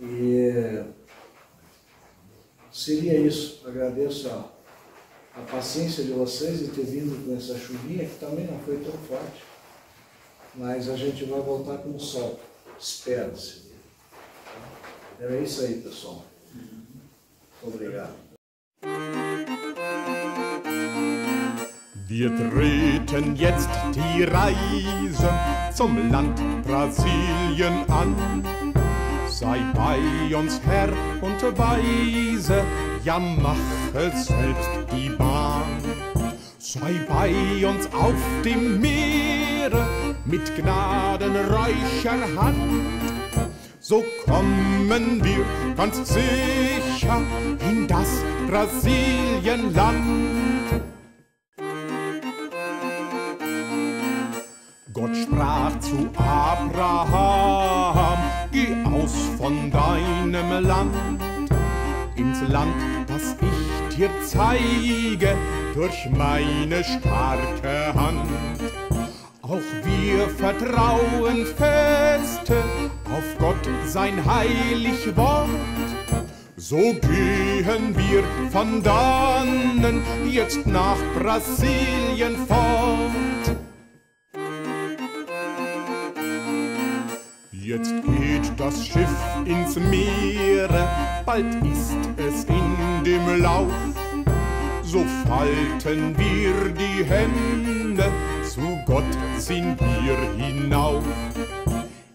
E seria isso. Agradeço a a paciência de vocês de ter vindo com essa chuvinha, que também não foi tão forte. Mas a gente vai voltar com o sol. Espera-se. Era isso aí, pessoal. Obrigado. Wir treten jetzt die Reise zum Land Brasilien an. Sei bei uns Herr und Weise, ja mache selbst die Bahn. Sei bei uns auf dem Meere mit gnadenreicher Hand. So kommen wir ganz sicher in das Brasilienland. Gott sprach zu Abraham, von deinem Land, ins Land, das ich dir zeige, durch meine starke Hand. Auch wir vertrauen feste auf Gott sein heilig Wort. So gehen wir von dannen jetzt nach Brasilien fort. Jetzt geht das Schiff ins Meere, bald ist es in dem Lauf. So falten wir die Hände, zu Gott ziehen wir hinauf.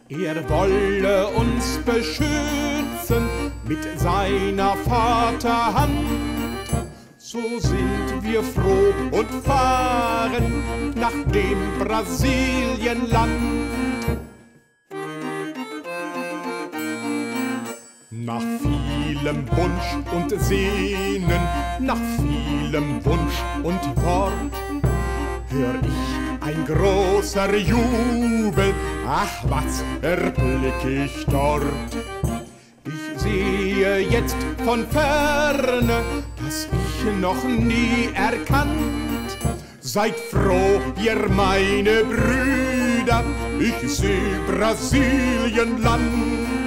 Er wolle uns beschützen mit seiner Vaterhand. So sind wir froh und fahren nach dem Brasilienland. Nach vielem Wunsch und Sehnen, nach vielem Wunsch und Wort, hör ich ein großer Jubel, ach was erblick ich dort. Ich sehe jetzt von ferne, das ich noch nie erkannt. Seid froh, ihr meine Brüder, ich seh Brasilienland.